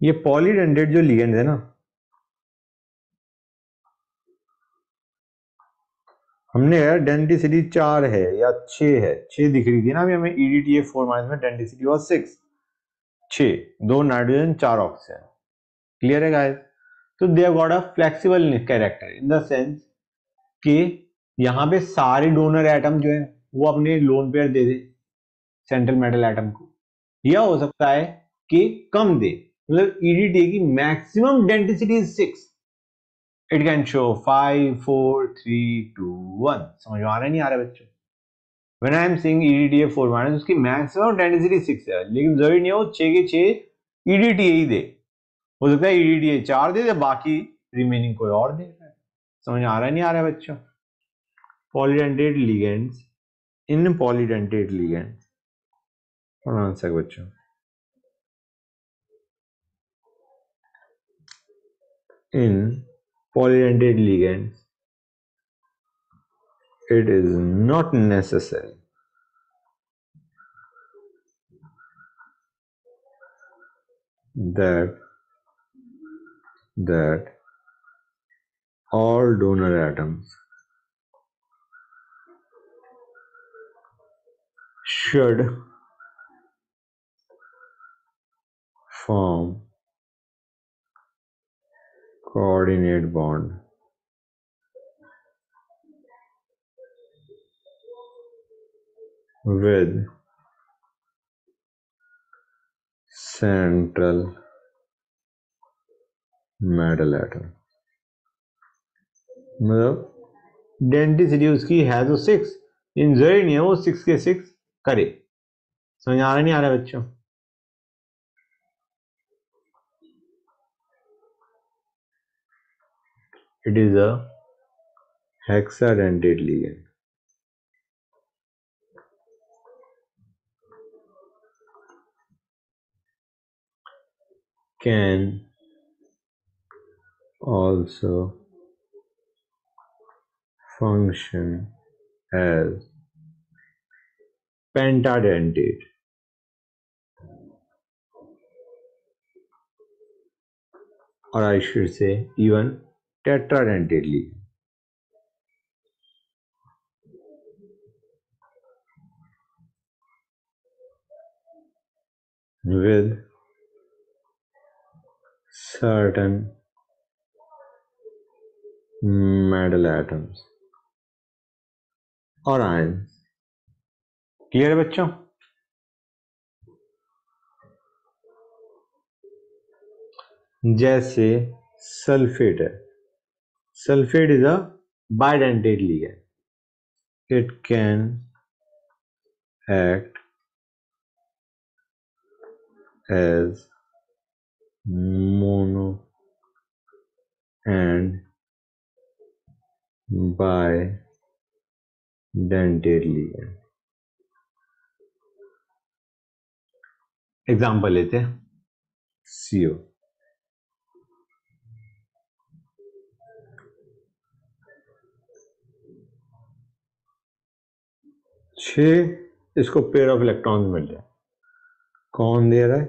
ये पॉलीडेंटेड जो लिगेंड है ना हमने डेंटिसिटी चार है या छह है। छह दिख रही थी ना अभी हमें ईडीटीए फोर माइनस में डेंटिसिटी वॉज़ सिक्स छ दो नाइट्रोजन, चार ऑक्सीजन। क्लियर है गाइस तो they got a flexible character in the sense कि यहाँ पे सारे डोनर एटम जो है, वो अपने लोन पेयर दे दे सेंट्रल मेटल एटम को। यह हो सकता है कि कम दे। मतलब ईडीटी की maximum is six it can show five four three two one समझ में आ रहा नहीं आ रहा बच्चों? When I am saying E D T four minus उसकी मैक्सिमम डेंसिटी सिक्स है। लेकिन ज़रूरी नहीं हो छह के छह ईडीटी ही दे। हो सकता है ईडीटी चार दे, या बाकी रिमेनिंग कोई और दे। समझ आ रहा नहीं आ रहा है बच्चों? Polydentate ligands in polydentate ligands pronounce सक बच्चों। In polydentate ligands it is not necessary. That that all donor atoms should form coordinate bond. With central metal atom. मतलब डेंटिसिटी उसकी है तो सिक्स इन ज़रूरी नहीं है वो सिक्स के सिक्स करे. समझ आ रहा नहीं आ रहा बच्चों? It is a hexadentate ligand. Can also function as pentadentate or I should say even tetradentately with certain metal atoms और आय क्लियर है बच्चों? जैसे सल्फेट है। Sulphate is a bidentate ligand it can act as mono and bidentate ligand example लेते हैं CO छ इसको पेयर ऑफ़ इलेक्ट्रॉन्स मिल जाए। कौन दे रहा है?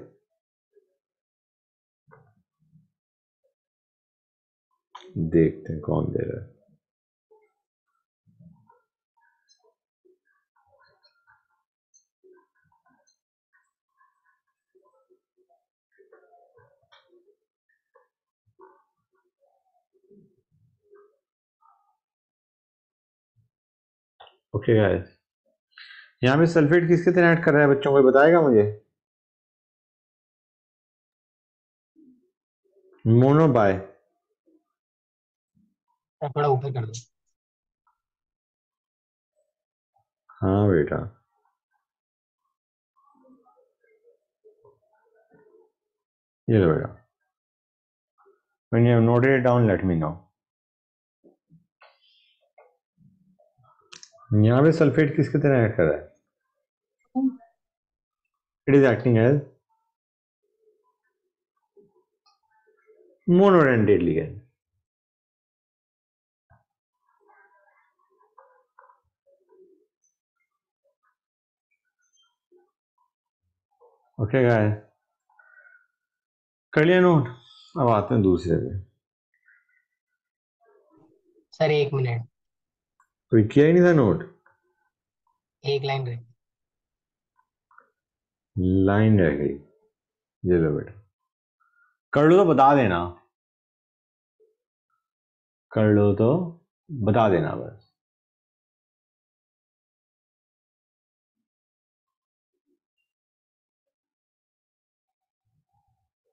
देखते हैं कौन दे रहा है। ओके गाइस यहाँ पे सल्फेट किसके तरह ऐड कर रहा है बच्चों को बताएगा मुझे? मोनो बाय थोड़ा ऊपर कर दो। हाँ बेटा। ये लो बेटा। When you have noted it down let me know यहाँ पे सल्फेट किसकी तरह ऐड कर रहा है? It is acting as monodentate ligand okay guy कर लिया नोट अब आते हैं दूसरे पे। सर एक मिनट कोई किया ही नहीं था नोट एक लाइन रहे लाइन रह गई। ये लो बेटा। कर लो तो बता देना। कर लो तो बता देना बस।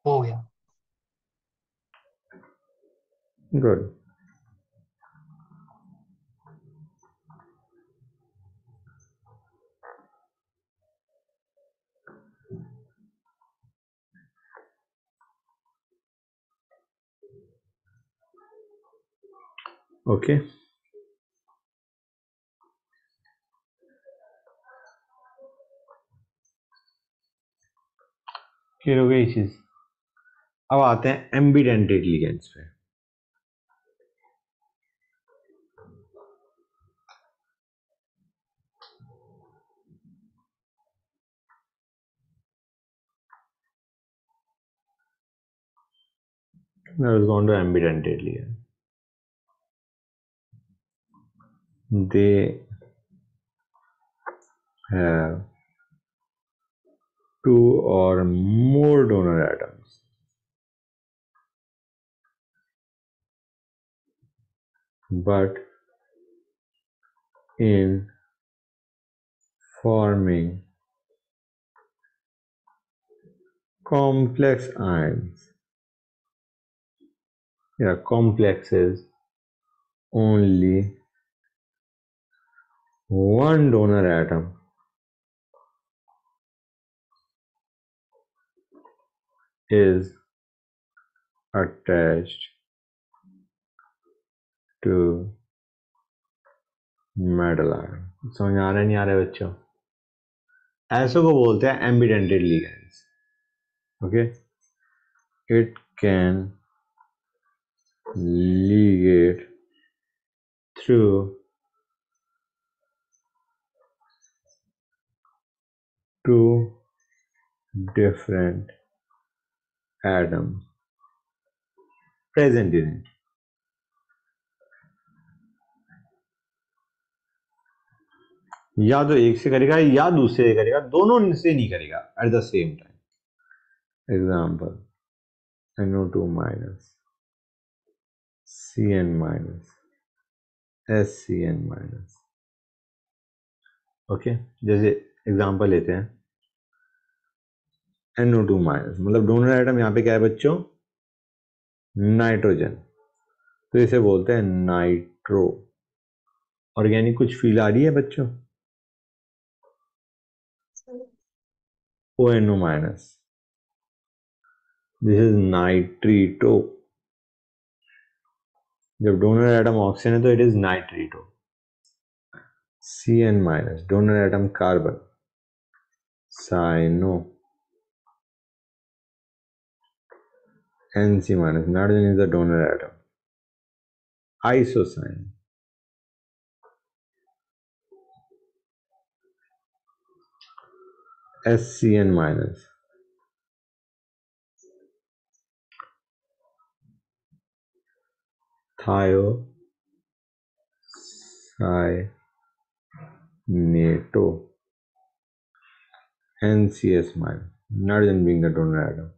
हो गया। गुड ओके क्लियर हो गई चीज़ अब आते हैं एम्बिडेंटेड लिगेंड्स पे that is going to ambidentate ligand. They have eh, two or more donor atoms. But in forming complex ions. Yeah, complexes only one donor atom is attached to metal ion. समझ आ रहा है नहीं आ रहा है बच्चों ऐसो को बोलते हैं ambidentate ligands okay it can ligate through two different atom present in या तो एक से करेगा या दूसरे से करेगा, दोनों से नहीं करेगा at the same time example N O two minus C N minus S C N minus okay जैसे एग्जांपल लेते हैं। एनओ टू माइनस मतलब डोनर आइटम यहाँ पे क्या है बच्चों? नाइट्रोजन। तो इसे बोलते हैं नाइट्रो। ऑर्गेनिक कुछ फील आ रही है बच्चों? O N O minus this is nitrito जब डोनर एटम ऑक्सीजन है तो it is nitrito C N minus donor atom carbon cyano N C minus nitrogen is the donor atom isocyan S C N minus Thio NATO NCS minus nitrogen being the donor atom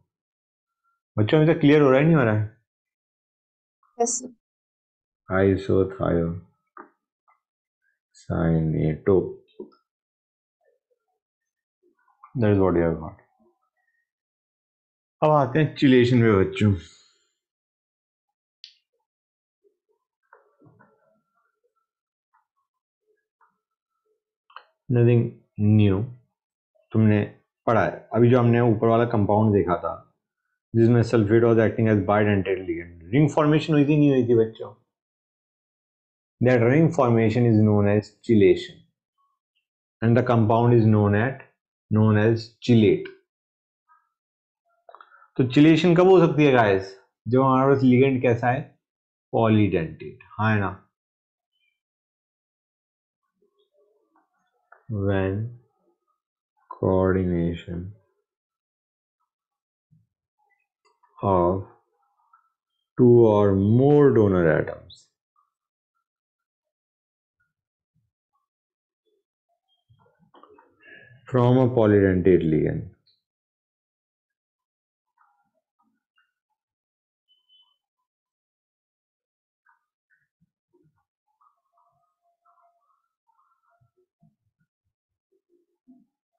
बच्चों अभी तक clear हो रहा है? नहीं हो रहा है? Yes, sir. Isothiocyanato that is what you have got अब आते हैं चिलेशन पे बच्चों। नथिंग न्यू तुमने पढ़ा है। अभी जो हमने ऊपर वाला कंपाउंड देखा था, जिसमें sulphate was acting as bidentate ligand ring formation हुई थी, नहीं हुई थी बच्चों? That ring formation is known as chelation and the compound is known at known as chelate तो चिलेशन कब हो सकती है गाइस जब हमारे पास लिगेंड कैसा है? पॉलीडेंटेड हाँ ना? When coordination of two or more donor atoms. From a polydentate ligand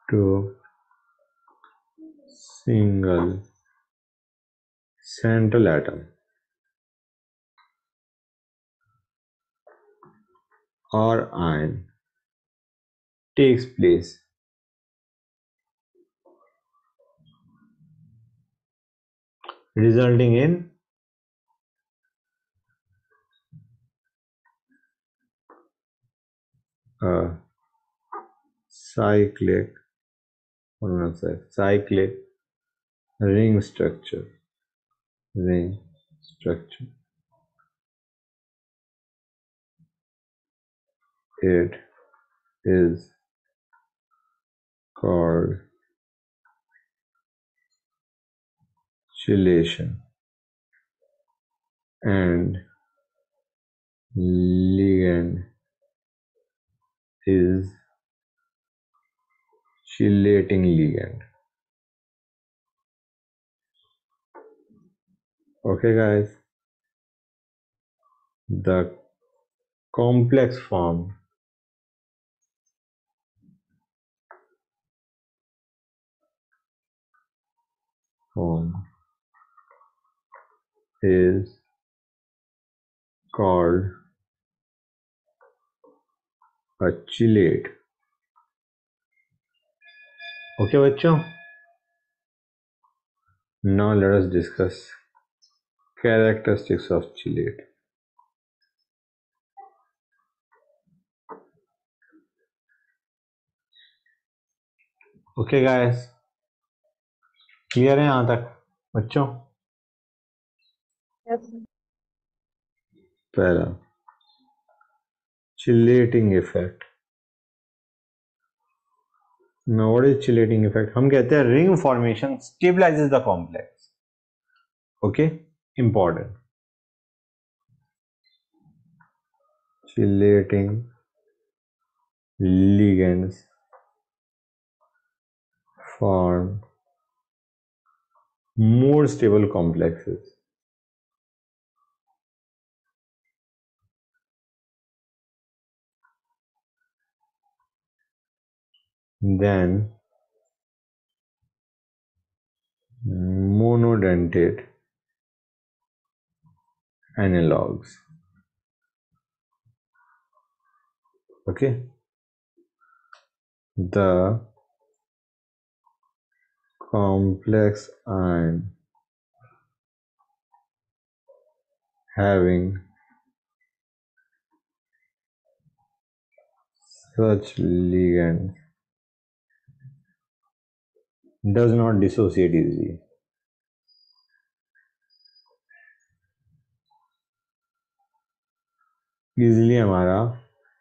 to single central atom. Or ion takes place resulting in a cyclic cy- cyclic ring structure. Ring structure. It is called chelation and ligand is chelating ligand okay guys. The complex form. Form is called a chelate okay बच्चों now let us discuss characteristics of chelate okay guys clear है यहाँ तक? बच्चों पहला. Chelating effect now what is chelating effect हम कहते हैं ring formation stabilises the complex okay important chelating ligands form more stable complexes Than monodentate analogs. Okay? The complex ion having such ligands does not dissociate easily. Easily हमारा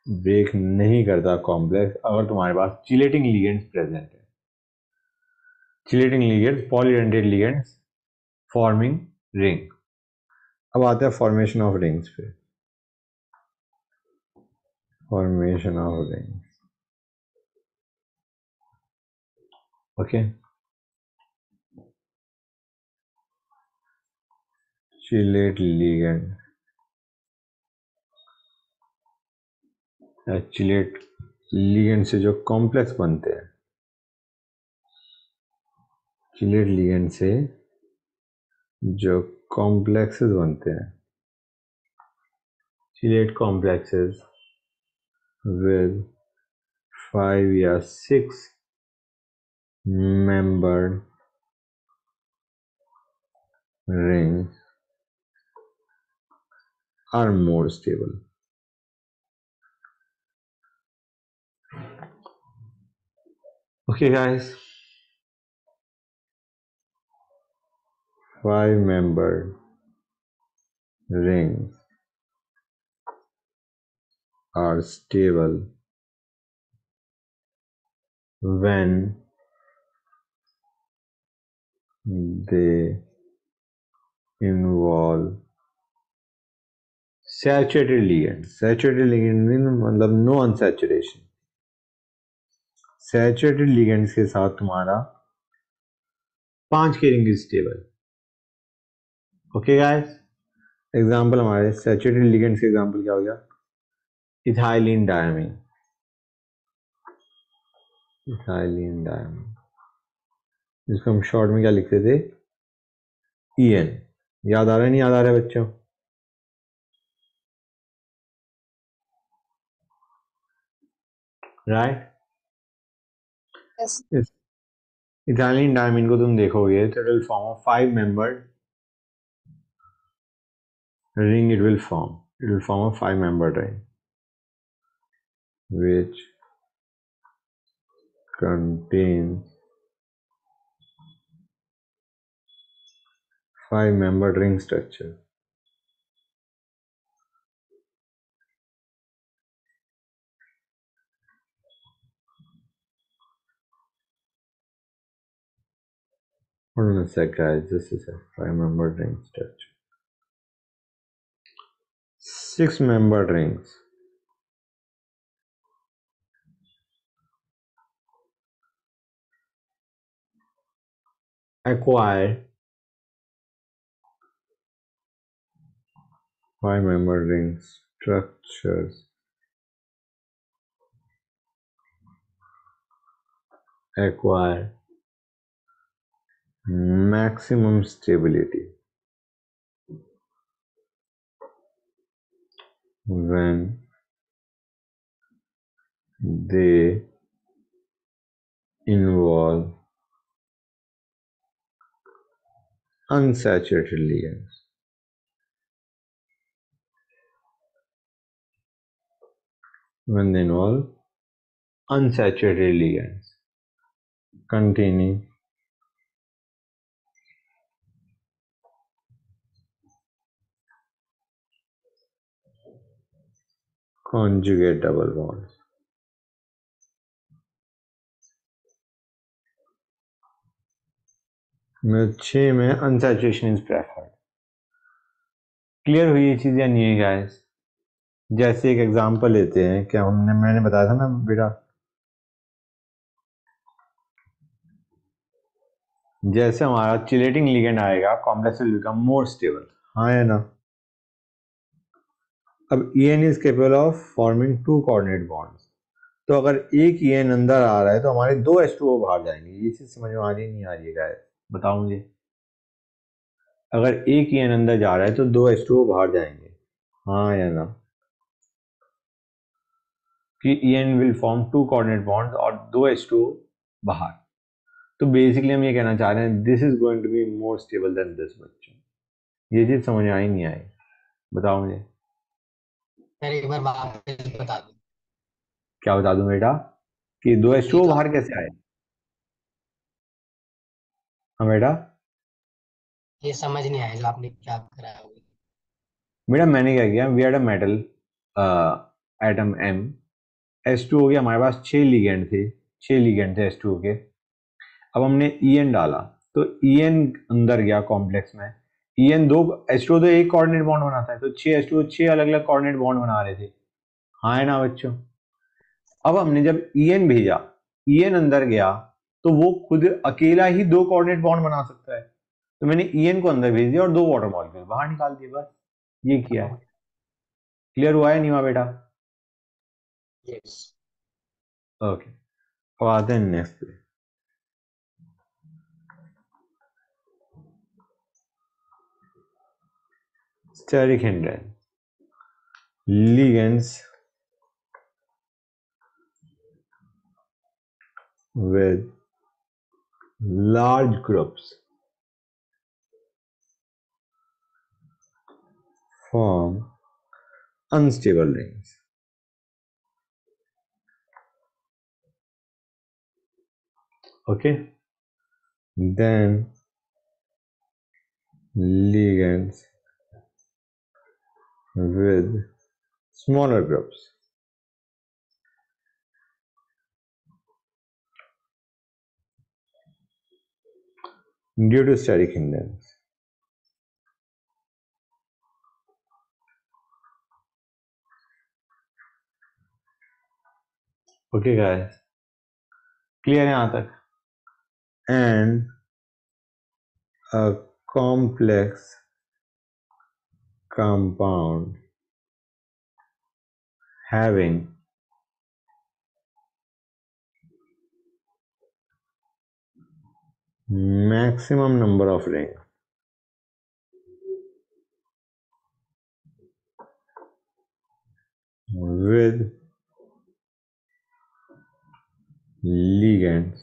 break नहीं करता complex अगर तुम्हारे पास chelating ligands present है। Chelating ligands polydentate ligands forming ring अब आते हैं फॉर्मेशन ऑफ़ रिंग्स पे। Formation of rings okay chelate ligand chelate ligand से जो कॉम्प्लेक्स बनते हैं चिलेट लिगेंड से जो कॉम्प्लेक्सेस बनते हैं चिलेट कॉम्प्लेक्सेस with five या six membered rings are more stable. Okay, guys. Five membered rings are stable when they involve saturated ligands. Saturated ligand mean मतलब no unsaturation. Saturated ligands के साथ तुम्हारा पाँच की ring stable okay guys example हमारे saturated ligands के example क्या हो गया? इथाइलिन डायमीन इथाइलिन डायमीन जिसको हम शॉर्ट में क्या लिखते थे? ई एन याद आ रहा है, नहीं याद आ रहा है बच्चों? राइट इस इटालियन डायमंड को तुम देखोगे तो it will form a five member ring it will form it will form a five member ring which contain five member ring structure hold on a sec guys this is a five membered ring structure six membered rings. Acquire. Five membered rings structures. Acquire maximum stability when they involve unsaturated ligands. When they involve unsaturated ligands containing conjugate double bonds. छः में unsaturation is preferred clear हुई ये चीज़ या नहीं है guys जैसे एक एग्जांपल लेते हैं, क्या हमने, मैंने बताया था ना, बेटा? जैसे हमारा चिलेटिंग लिगेंड आएगा complex will become more stable हाँ है ना? अब E N is capable of forming two coordinate bonds तो अगर एक ई एन अंदर आ रहा है तो हमारे दो एस टू ओ बाहर जाएँगे। ये चीज़ समझ में आ रही नहीं आ रही है मुझे अगर एक ई एन अंदर जा रहा है तो दो एस टू बाहर जाएँगे। हाँ या ना? कि E N will form two coordinate bonds और दो एस टू बाहर। तो बेसिकली हम ये कहना चाह रहे हैं this is going to be more stable than this बच्चों। ये चीज़ समझ आई, नहीं आई? बताओ मुझे। सर एक बार वापस बता दो। क्या बता दूँ बेटा? कि दो एस टू बाहर कैसे आए? हाँ बेटा? ये समझ नहीं आया जो आपने क्या कराया होगा बेटा मैंने क्या किया we had a metal atom M S two हो गया हमारे पास छह लिगेंड थे छह लिगेंड थे एस टू के। अब हमने ई एन डाला तो ई एन अंदर गया कॉम्प्लेक्स में। ई एन दो एस टू तो एक कोऑर्डिनेट बॉन्ड बनाता है तो छह एस टू छह अलग अलग कोऑर्डिनेट बॉन्ड बना रहे थे। हाँ है ना बच्चों? अब हमने जब ई एन भेजा ई एन अंदर गया तो वो खुद अकेला ही दो कोऑर्डिनेट बॉन्ड बना सकता है। तो मैंने ई एन को अंदर भेज दिया और दो वाटर मॉलिक्यूल बाहर निकाल दिए बस ये किया है। क्लियर हुआ है नहीं हुआ बेटा? यस ओके अब आते हैं नेक्स्ट पे। Steric hindrance ligands. With large groups. Form unstable rings. Okay. Then ligands with smaller groups due to steric hindrance okay guys clear है यहाँ तक and a complex compound having maximum number of rings with ligands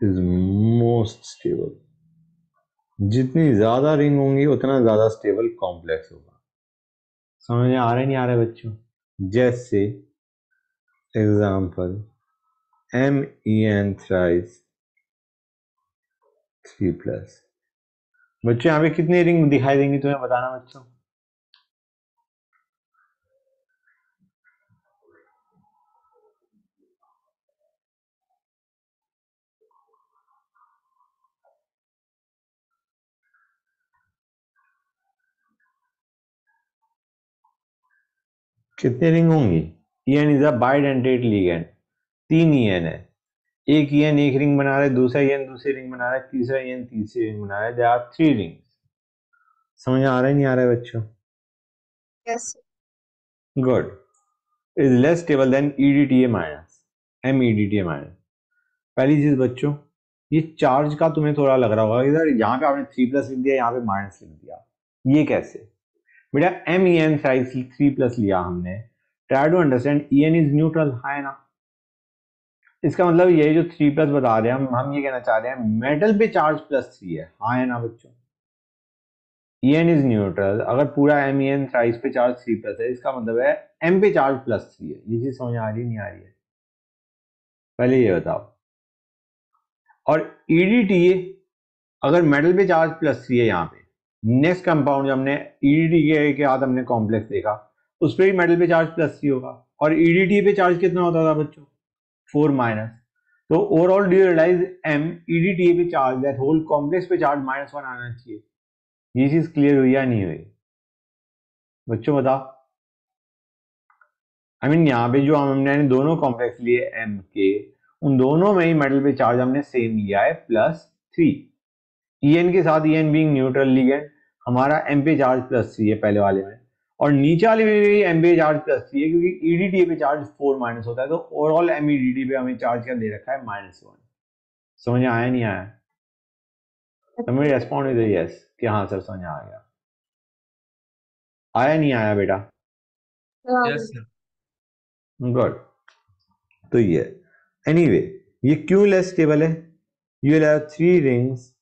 is most stable जितनी ज़्यादा ring होंगी, उतना ज़्यादा stable complex होगा। समझ में आ रहे नहीं आ रहे बच्चों? जैसे example M E N thrice three plus बच्चों, यहाँ पे कितनी रिंग दिखाई देंगी तुम्हें बताना बच्चों? कितने रिंग होंगी? E N is a bidentate ligand तीन ईएन है। एक ईएन एक रिंग बना रहा है दूसरा ईएन दूसरी रिंग बना रहा है तीसरा ईएन तीसरी रिंग बना रहा है। दे आर थ्री रिंग्स समझ आ रहा है नहीं आ रहा है बच्चों? Sir. Good is less stable than E D T A minus M E D T A minus पहली चीज़ बच्चों ये चार्ज का तुम्हें थोड़ा लग रहा होगा इधर यहाँ पे आपने थ्री प्लस लिख दिया यहाँ पे माइनस लिख दिया। ये कैसे? बेटा M E N size three plus लिया हमने। Try to understand E N is neutral है ना? इसका मतलब ये जो थ्री प्लस बता रहे हैं, हम हम ये कहना चाह रहे हैं मेटल पे चार्ज प्लस थ्री है। हाँ है ना बच्चों? ई एन इज़ न्यूट्रल अगर पूरा एम ई एन साइज़ पे चार्ज थ्री प्लस है, इसका मतलब है एम पे चार्ज प्लस थ्री है। ये चीज़ समझ आ रही नहीं आ रही है? पहले ये बताओ। और ईडीटीए अगर मेटल पे चार्ज प्लस थ्री है यहाँ पे नेक्स्ट कंपाउंड हमने ईडीटीए के साथ हमने कॉम्प्लेक्स देखा, उस पर भी मेटल पे चार्ज प्लस थ्री होगा। और ईडीटीए पे चार्ज कितना होता था बच्चों? फोर माइनस तो overall do realize M E D T A पे चार्ज दैट होल कॉम्प्लेक्स पे चार्ज माइनस वन आना चाहिए? ये चीज़ क्लियर हुई या नहीं हुई? बच्चों बताओ आई मीन यहाँ पे जो हमने दोनों कॉम्प्लेक्स लिए एम के उन दोनों में ही मेटल पे चार्ज हमने सेम लिया है प्लस थ्री ई के साथ E N being neutral ligand हमारा एम पे चार्ज प्लस थ्री है पहले वाले में। और नीचे वाले में भी एम पे चार्ज प्लस थ्री है क्योंकि ईडीटी पे चार्ज फोर माइनस होता है। तो ओवरऑल एम पे हमें चार्ज क्या दे रखा है? माइनस वन समझ में आया नहीं आया? समझ रेस्पॉन्ड विद यस कि हाँ सर समझ आ गया। आया नहीं आया बेटा? Yeah. Yes, गुड तो ये। एनीवे ये क्यों लेस स्टेबल है। You will have three rings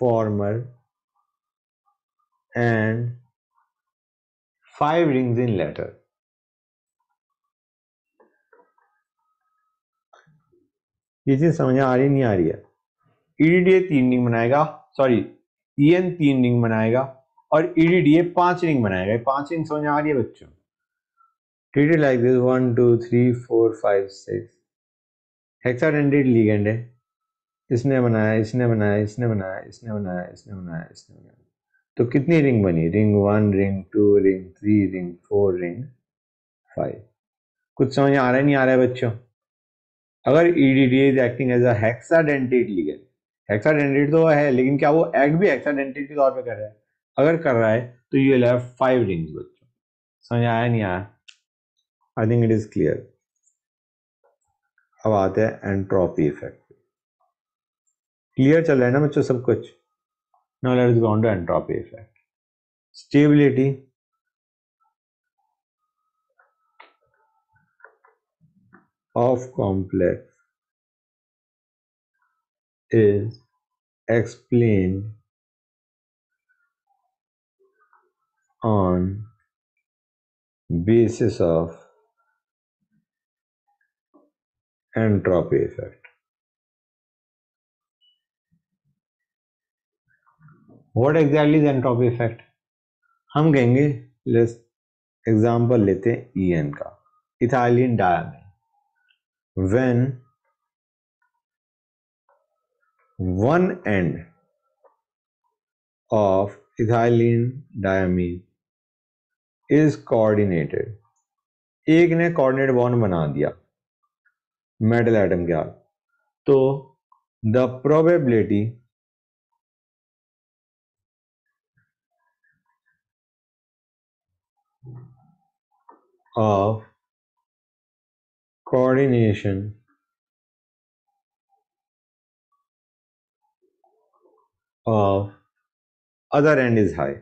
formal and five rings in later ये चीज़ समझ आ रही नहीं आ रही है? ईडीडीए तीन रिंग बनाएगा सॉरी ईएन तीन रिंग बनाएगा और ईडीडीए पाँच रिंग बनाएगा। पाँच रिंग समझ आ रही है बच्चों? It like this 1 2 3 4 5 6 hexadentate ligand है। इसने बनाया इसने बनाया इसने बनाया इसने बनाया इसने बनाया इसने बनाया। तो कितनी रिंग बनी? Ring one, ring two, ring three, ring four, ring five. कुछ समझ आ रहा है? नहीं आ रहा है बच्चों? अगर E D D is acting as a hexadentate ligand hexadentate तो है, लेकिन क्या वो एक्ट भी हेक्साडेंटेड के तौर पे कर रहा है? अगर कर रहा है तो you will have five rings बच्चों। समझ आया नहीं आया I think it is clear अब आते हैं एंट्रोपी इफ़ेक्ट क्लियर चल रहा है ना बच्चों सब कुछ? No let is Gond entropy effect stability of complex is explain on basis of entropy effect what exactly entropy effect हम कहेंगे एग्ज़ाम्पल लेते हैं ई का। Ethylene diamine when one end of ethylene diamine is coordinated एक ने coordinate bond बना दिया metal atom के तो the probability of coordination. Of other end is high.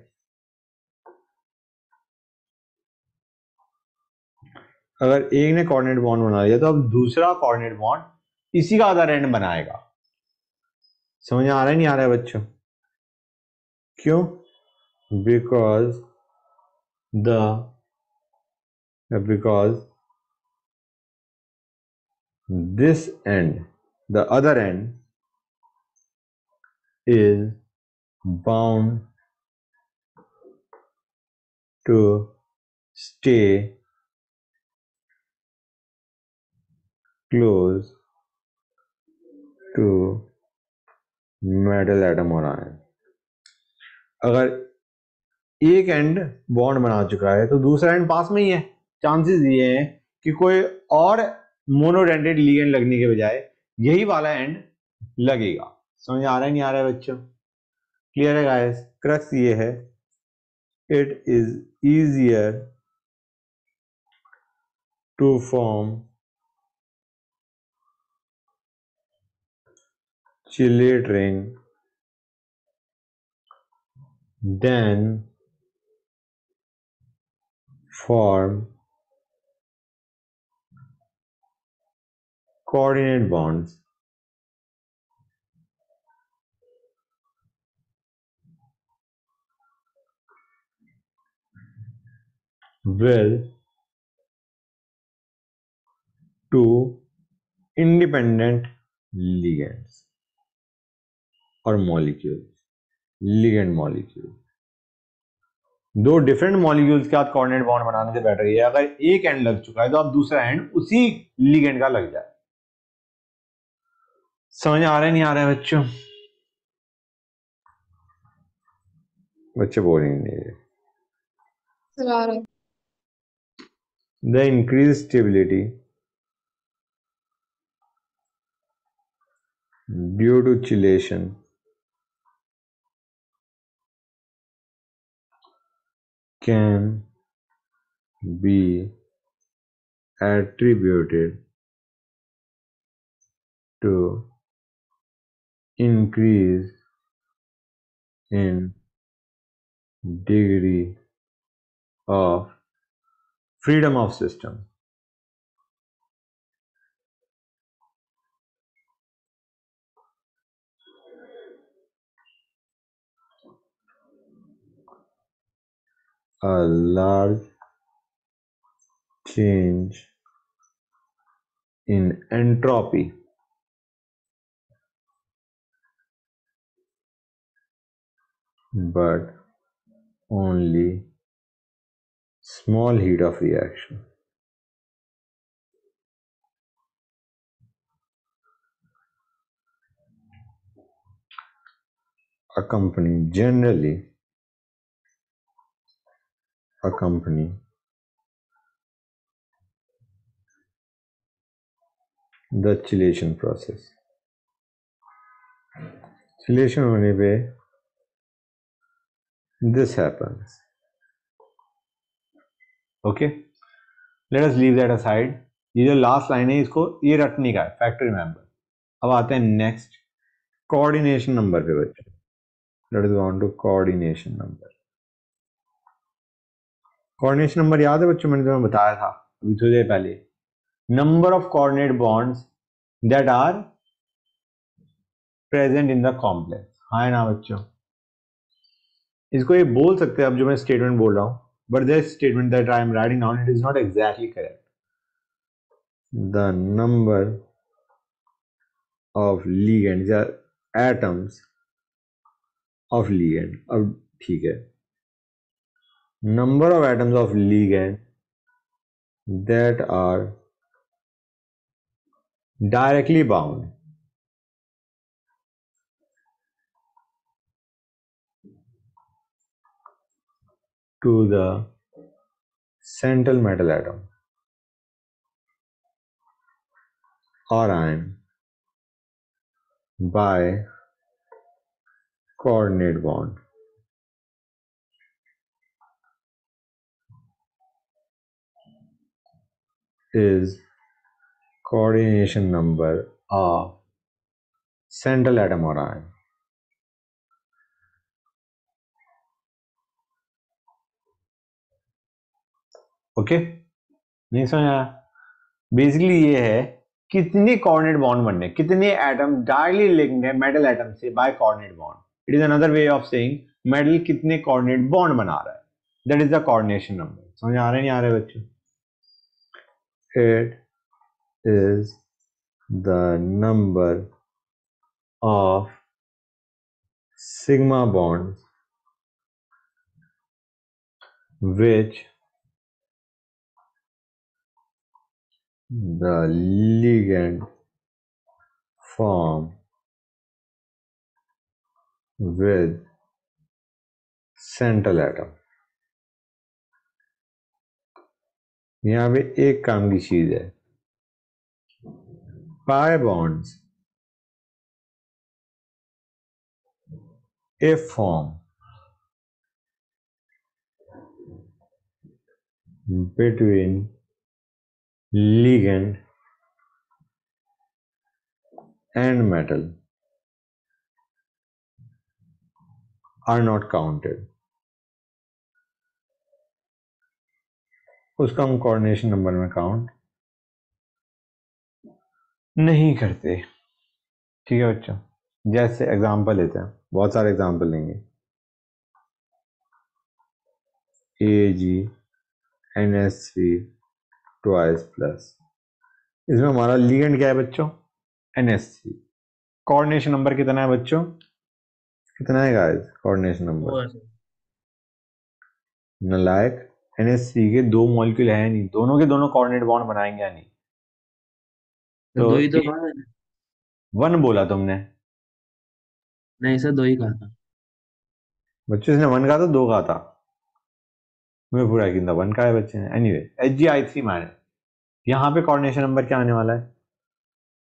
अगर एक ने कोऑर्डिनेट बॉन्ड बना लिया तो अब दूसरा कोऑर्डिनेट बॉन्ड इसी का अदर एंड बनाएगा। समझ आ रहा है, नहीं आ रहा है बच्चों? क्यों? Because the because this end the other end is bound to stay close to metal atom or ion अगर एक एंड बॉन्ड बना चुका है तो दूसरा एंड पास में ही है चांसेस ये हैं कि कोई और मोनोडेंटेड लिगेंड लगने के बजाय यही वाला एंड लगेगा। समझ आ रहा है, नहीं आ रहा है बच्चों? क्लियर है गाइस क्रक्स ये है। It is easier to form chelate ring than form coordinate bonds with two independent ligands or molecules ligand molecule दो डिफरेंट मॉलिक्यूल्स के साथ कोऑर्डिनेट बॉन्ड बनाने से बेटर है अगर एक एंड लग चुका है तो अब दूसरा एंड उसी लिगेंड का लग जाए समझ आ रहे नहीं आ रहे बच्चों? बच्चे बोल ही। नहीं रहे the increase stability due to chelation can be attributed to increase in degree of freedom of system. A large change in entropy but only small heat of reaction accompany generally accompany the chelation process chelation होने पे this happens. Okay? Let us leave that aside. ये जो last line है, इसको ये रटने का है फैक्ट रिमेंबर अब आते हैं नेक्स्ट कोऑर्डिनेशन नंबर पे बच्चे। Let is on to coordination number coordination number याद है बच्चों, मैंने तुम्हें बताया था, अभी थोड़ी देर पहले। Number of coordinate bonds that are present in the complex है ना बच्चों? इसको ये बोल सकते हैं, अब जो मैं स्टेटमेंट बोल रहा हूँ but this statement that I am writing down it is not exactly correct the number of या atoms of ligand. अब ठीक है. Number of atoms of ligand that are directly bound. To the central metal atom or ion by coordinate bond is coordination number of central atom or ion. Okay? नहीं समझ? आया basically ये है, कितने coordinate bond बनने, कितने atom directly linked है metal atom से by coordinate bond it is another way of saying metal कितने कोऑर्डिनेट बॉन्ड बना रहा है. That is the coordination number समझ आ रहे नहीं आ रहे बच्चों? It is the number of sigma bonds which The ligand forms with central atom यहाँ पे एक काम की चीज़ है pi bonds if form between ligand and metal are not counted. उसका हम कोऑर्डिनेशन नंबर में काउंट नहीं करते। ठीक है बच्चों? जैसे एग्जांपल लेते हैं। बहुत सारे एग्जांपल लेंगे। A G N S three twice plus इसमें हमारा लीगेंड क्या है बच्चों? N S three coordination number कितना है बच्चों? कितना है गाइस कोऑर्डिनेशन नंबर नलायक एन एस थ्री के दो मॉलिक्यूल है नहीं। दोनों के दोनों कोऑर्डिनेट बॉन्ड बनाएँगे या नहीं? तो दो ही तो वन बोला तुमने। नहीं सर दो ही कहा था। बच्चों इसने वन कहा था दो कहा था। मैं पूरा किया वन का है बच्चे ने anyway H G I three minus यहाँ पे कोऑर्डिनेशन नंबर क्या आने वाला है?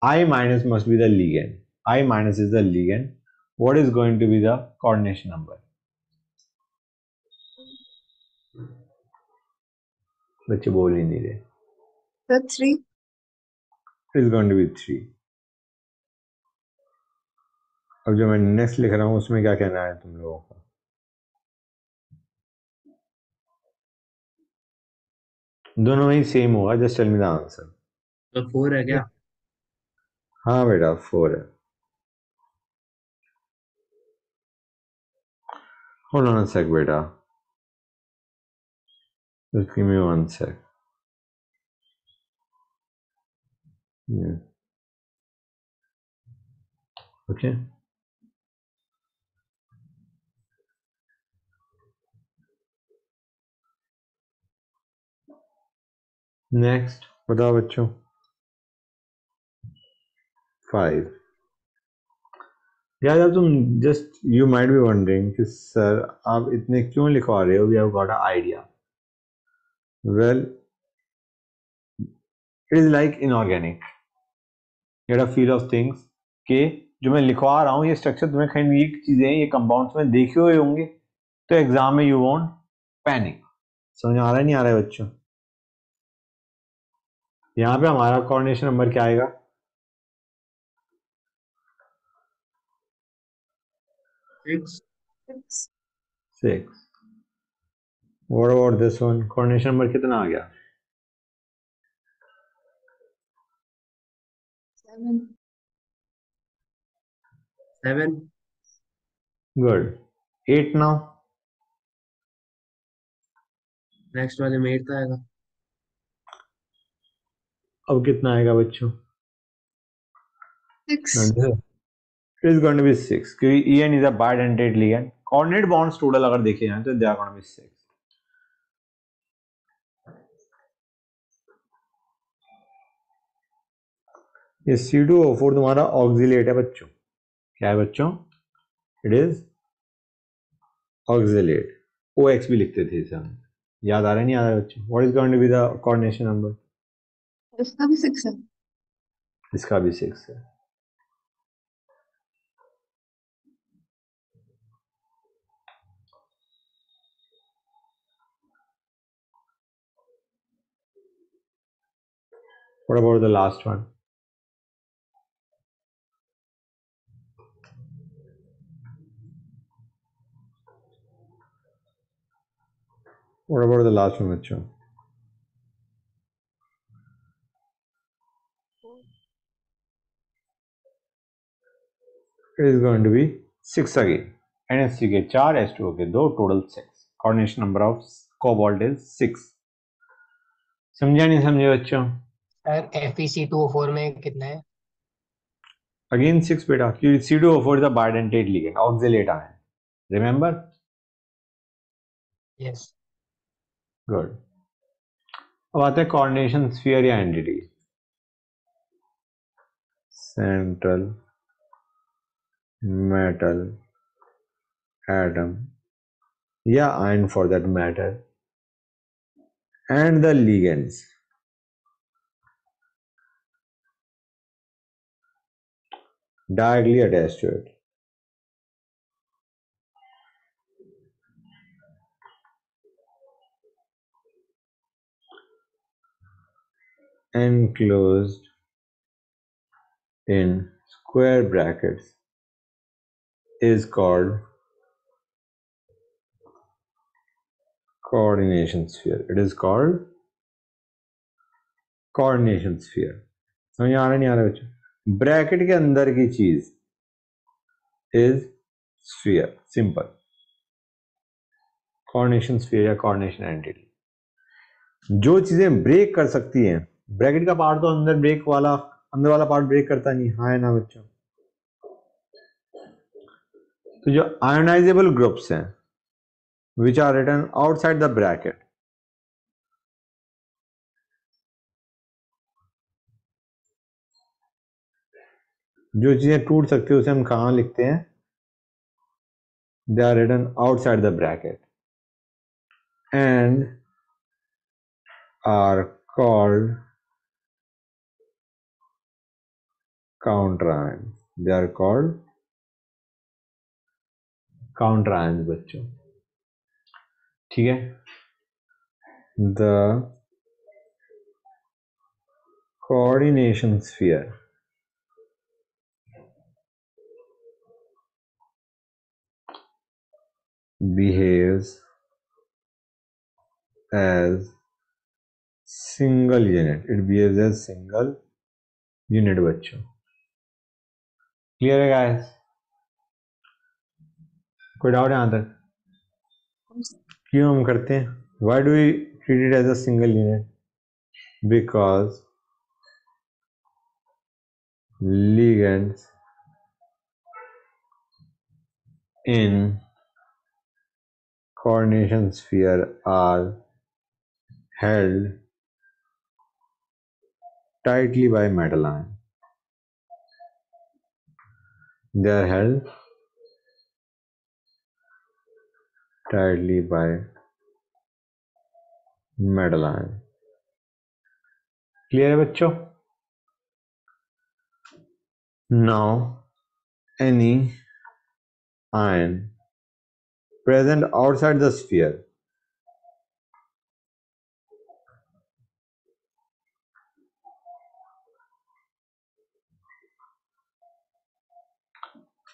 I minus must be the ligand I minus is the ligand what is going to be the coordination number बच्चे बोल ही नहीं रहे। Three is going to be three अब जो मैं नेक्स्ट लिख रहा हूँ उसमें क्या कहना है तुम लोगों का? दोनों में ही सेम होगा just tell me the answer तो फोर है क्या हाँ बेटा फोर है Hold on a sec, beta. Just give me one sec. Yeah. Okay. Next, बताओ बच्चों फाइव यार तुम just you might be wondering कि सर आप इतने क्यों लिखवा रहे हो? We have got a idea well it is like inorganic get a feel of things कि जो मैं लिखवा रहा हूँ ये स्ट्रक्चर तुम्हें कहीं ये चीज़ें ये कंपाउंड्स में देखे हुए होंगे। तो एग्ज़ाम में यू वॉन्ट पैनिक समझ आ रहा है? नहीं आ रहा है बच्चों? यहाँ पे हमारा कोऑर्डिनेशन नंबर क्या आएगा? Six this one coordination number कितना आ गया? Seven good eight now next वाले में एट आएगा। अब कितना आएगा बच्चों? Is going to be six क्योंकि E is a bidentate ligand coordinate bonds total अगर देखे जाए तो they are going to be ये ओ फोर तुम्हारा ऑक्सिलेट है बच्चों. क्या है बच्चों? It is oxalate O X भी लिखते थे इसे हम. याद आ रहा है? नहीं आ रहा है बच्चों? What is going to be the coordination number इसका भी six है. इसका भी सिक्स है What about the last one? What about the last one, बच्चों? Is going to be six again N S के चार एस टू के दो total six coordination number of cobalt is six समझा नहीं समझे बच्चों? Sir F C two four में कितने हैं? अगेन सिक्स बेटा क्योंकि C two four is a bidentate ligand oxalate ion remember yes good अब आते हैं कोऑर्डिनेशन स्फीयर या entity central metal, atom, yeah, iron for that matter, and the ligands. directly attached to it. enclosed in square brackets is called coordination sphere. It is called coordination sphere. समझ आ रहा नहीं आ रहा बच्चों? Bracket के अंदर की चीज़ is sphere simple coordination sphere या कोऑर्डिनेशन एंटिटी जो चीज़ें ब्रेक कर सकती हैं ब्रैकेट का पार्ट तो अंदर ब्रेक वाला, अंदर वाला पार्ट ब्रेक करता नहीं हाँ। है ना बच्चों? तो जो आयोनाइजेबल ग्रुप्स हैं which are written outside the bracket जो चीज़ें टूट सकती है, उसे हम कहा लिखते हैं? They are written outside the bracket and are called counter ion they are called counter रहा बच्चों। ठीक है? The coordination sphere behaves as single unit it behaves as single unit बच्चों। क्लियर है गाइस कोई डाउट है यहाँ तक? क्यों हम करते हैं? Why do we treated as a single unit because ligands in coordination sphere are held tightly by metal ion they are held tightly by metal ion. Clear है बच्चों? Now, any ion present outside the sphere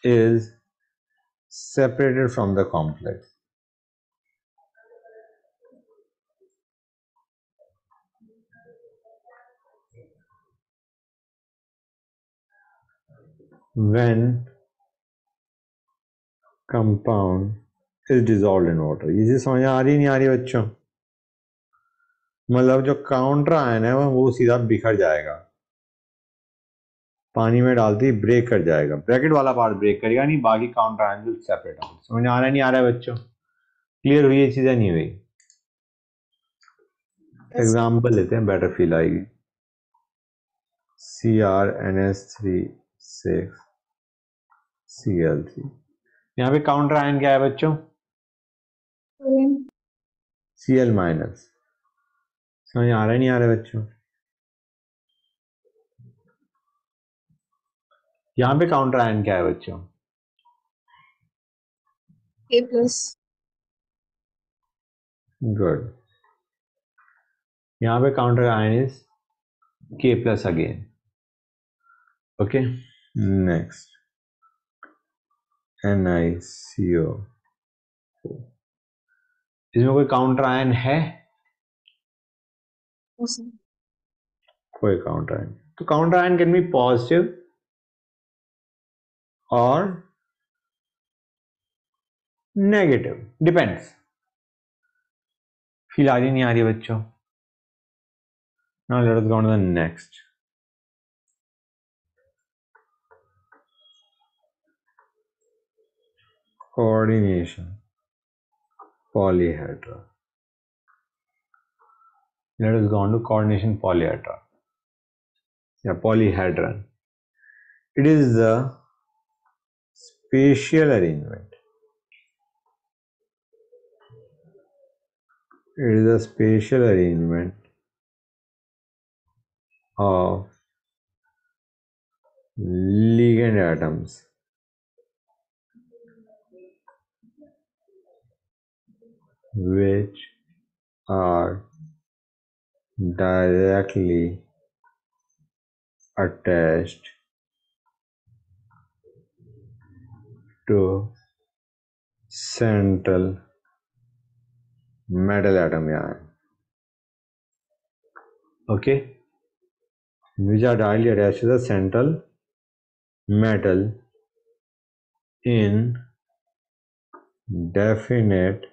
is separated from the complex. When compound is dissolved in water. ये चीज़ समझ आ रही नहीं आ रही बच्चों? मतलब जो काउंटर आयन है, वो सीधा बिखर जाएगा। पानी में डालती ब्रेक कर जाएगा। ब्रैकेट वाला पार्ट ब्रेक करेगा, नहीं, बाकी काउंटर आयन सेपरेट आउट समझ आ रहा नहीं आ रहा है बच्चों? क्लियर हुई ये चीज़ें नहीं हुई। एग्ज़ाम्पल लेते हैं बेटर फील आएगी। C R N S three six C L three यहाँ पे काउंटर आयन क्या है बच्चों? सी एल माइनस समझ आ रहा है नहीं आ रहा है बच्चों? यहाँ पे काउंटर आयन क्या है बच्चों? K plus. गुड यहाँ पे counter ion is K plus again okay next N I C O इसमें कोई काउंटर आयन है? कोई काउंटर आयन तो counter ion can be positive और नेगेटिव डिपेंड्स फील आ रही नहीं आ रही बच्चों। Now let us go on to the coordination polyhedra. Let us go on to coordination polyhedra. Yeah polyhedron. It is the spatial arrangement. It is a spatial arrangement of ligand atoms which are directly attached to central metal atom ion okay? Which are directly attached to the central metal in definite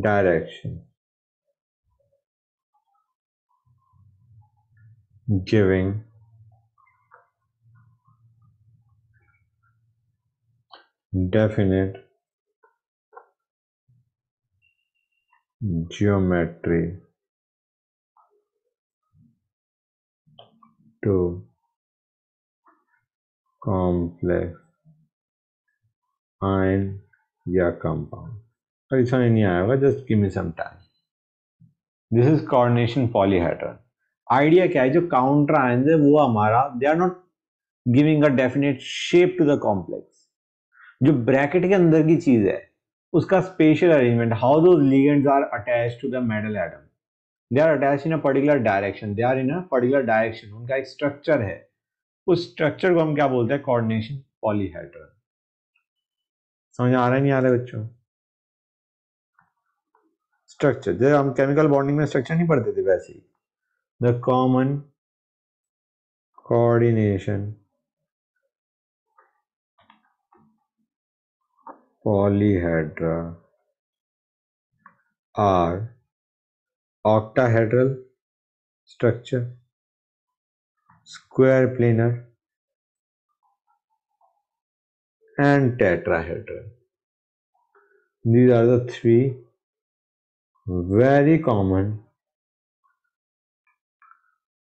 direction. Giving. Definite. Geometry. To complex. Ion या compound और इसमें नहीं आया होगा just give me some time. This is coordination polyhedron idea क्या है? जो counter ions है, वो हमारा they are not giving a definite shape to the complex जो ब्रैकेट के अंदर की चीज़ है, उसका special arrangement how do ligands are attach to the metal atom they are attach in a particular direction they are in a particular direction उनका एक structure है। उस स्ट्रक्चर को हम क्या बोलते हैं? कोऑर्डिनेशन पॉलीहेड्रन समझ आ रहा है? नहीं आ रहा बच्चों? स्ट्रक्चर जैसे हम केमिकल बॉन्डिंग में स्ट्रक्चर नहीं पढ़ते थे वैसे the common coordination polyhedra are octahedral structure square planar and tetrahedral these are the three very common.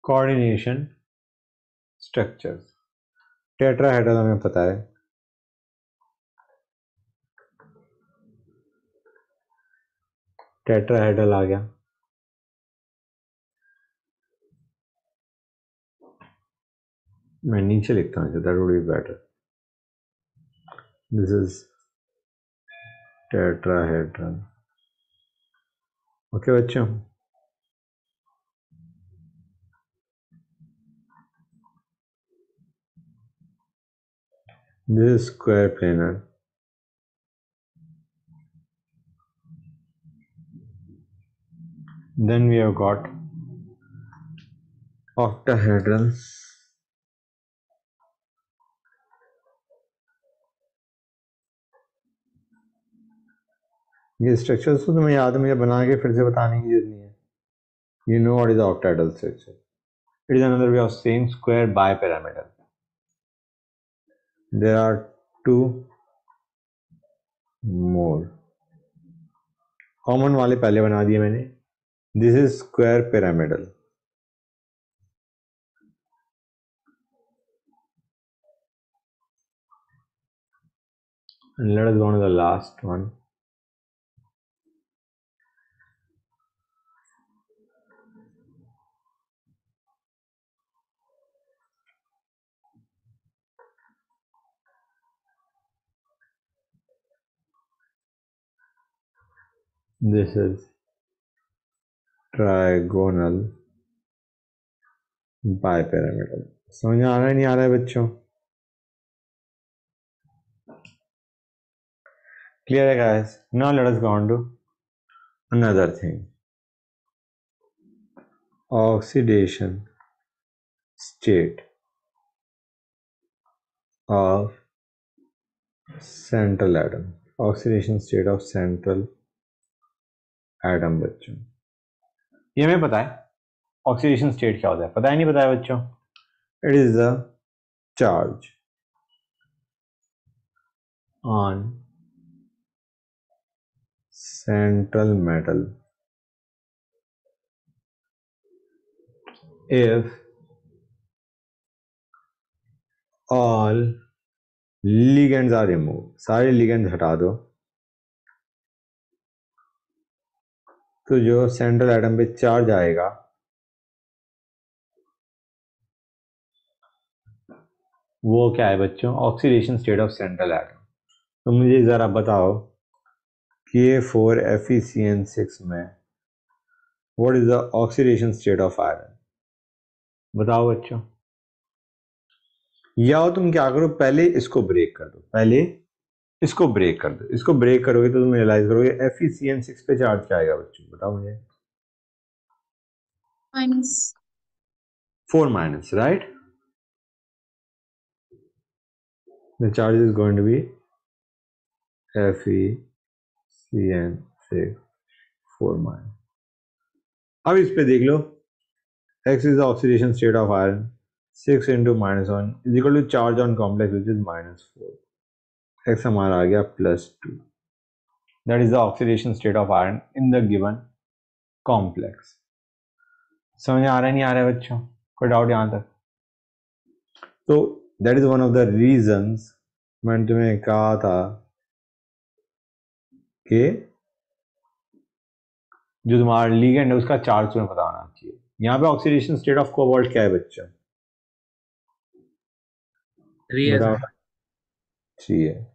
Coordination structures. Tetrahedral हमें पता है. टेट्राहेड्रल आ गया. मैं नीचे लिखता हूँ that would be better this is tetrahedral okay बच्चों this is square planar then we have got octahedral ये स्ट्रक्चर तो तुम्हें याद मुझे बना के फिर से बताने की ज़रूरत नहीं है। You know what is octahedral structure it is another way of same square bipyramidal there are two more common वाले पहले बना दिए मैंने। This is square And let us go on to the. This is trigonal bipyramidal समझ में आ रहा है नहीं आ रहा है बच्चों clear है guys now let us go on to another thing oxidation state of central atom oxidation state of central atom बच्चों। ये हमें पता है ऑक्सीडेशन स्टेट क्या होता है। पता है नहीं पता है बच्चों। It is the charge on central metal if all ligands are removed सारे ligands हटा दो। तो जो सेंट्रल एटम पे चार्ज आएगा। वो क्या है बच्चों? Oxidation state of central atom तो मुझे ज़रा बताओ K four F C N six में what is the oxidation state of iron बताओ बच्चों। या तुम क्या करो, पहले इसको ब्रेक कर दो। पहले इसको ब्रेक कर दो। इसको ब्रेक करोगे तो तुम रियलाइज़ करोगे F E C N six पे चार्ज क्या आएगा बच्चों? बताओ मुझे। Four minus right the charge is going to be F E C N six four minus अब इस पे देख लो। X is the oxidation state of iron six into minus one is equal to charge on complex which is minus four x हमारा आ गया plus 2 that is the oxidation state of iron in the given complex. समझ आ रहा नहीं आ रहा है बच्चों? कोई डाउट यहाँ तक? तो that is one of the reasons मैंने तुम्हें कहा था कि जो तुम्हारा लीगेंड है उसका चार्ज तुम्हें पता होना चाहिए। यहाँ पे ऑक्सीडेशन स्टेट ऑफ़ कोबाल्ट क्या है बच्चा? है थ्री है।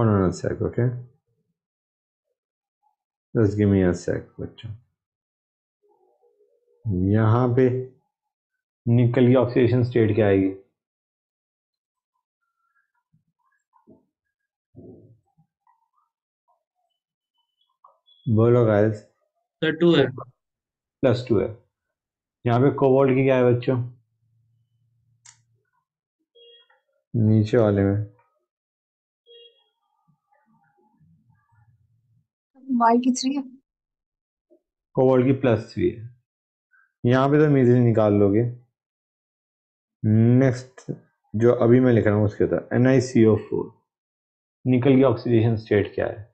Hold on a sec okay? Just give me a sec बच्चा। यहाँ पे निकल की ऑक्सीडेशन स्टेट क्या आएगी? बोलो गाइस सर टू है। प्लस टू है। यहाँ पे कोबाल्ट की क्या है बच्चों? नीचे वाले में। Y की थ्री है? कोबाल्ट की प्लस थ्री है। यहाँ पे तो इजीली निकाल लोगे। नेक्स्ट जो अभी मैं लिख रहा हूँ उसके अंदर N I C O four nickel की ऑक्सीडेशन स्टेट क्या है?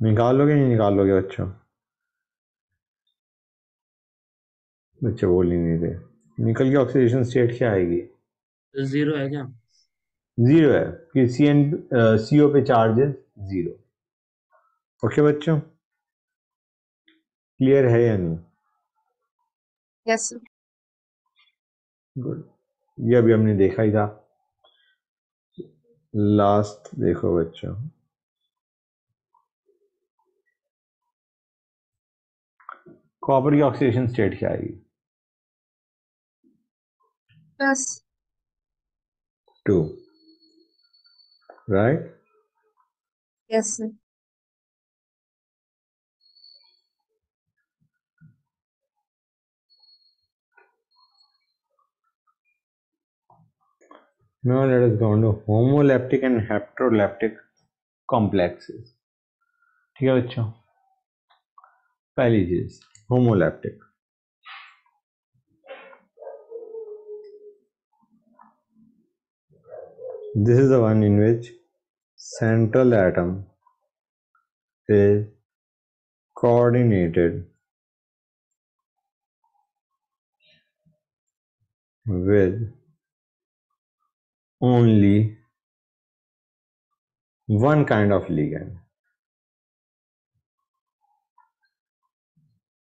निकाल लोगे नहीं निकाल लोगे बच्चों? बच्चे बोल ही नहीं रहे। निकल की ऑक्सीडेशन स्टेट क्या आएगी? ज़ीरो है क्या? ज़ीरो है। कि सी एन सी ओ पे चार्ज है ज़ीरो ओके बच्चों? क्लियर है या नहीं? यस गुड ये अभी हमने देखा ही था। लास्ट देखो बच्चों। कॉपर की ऑक्सीडेशन स्टेट क्या आएगी? Plus two Right yes sir Now let us go on to homoleptic and heteroleptic complexes. ठीक है बच्चों पहली चीज homoleptic This is the one in which central atom is coordinated with only one kind of ligand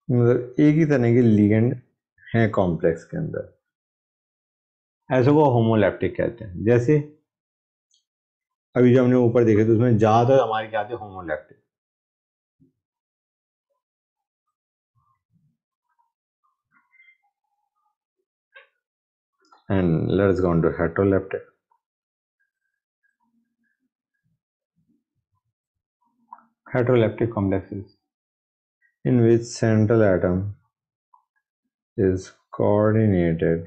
मतलब एक ही तरह के लिगेंड हैं कॉम्प्लेक्स के अंदर ऐसे को होमोलैप्टिक कहते हैं जैसे अभी जो हमने ऊपर देखे तो उसमें ज़्यादातर हमारे क्या आते homoleptic and लर्स gone to heteroleptic heteroleptic complexes in which central atom is coordinated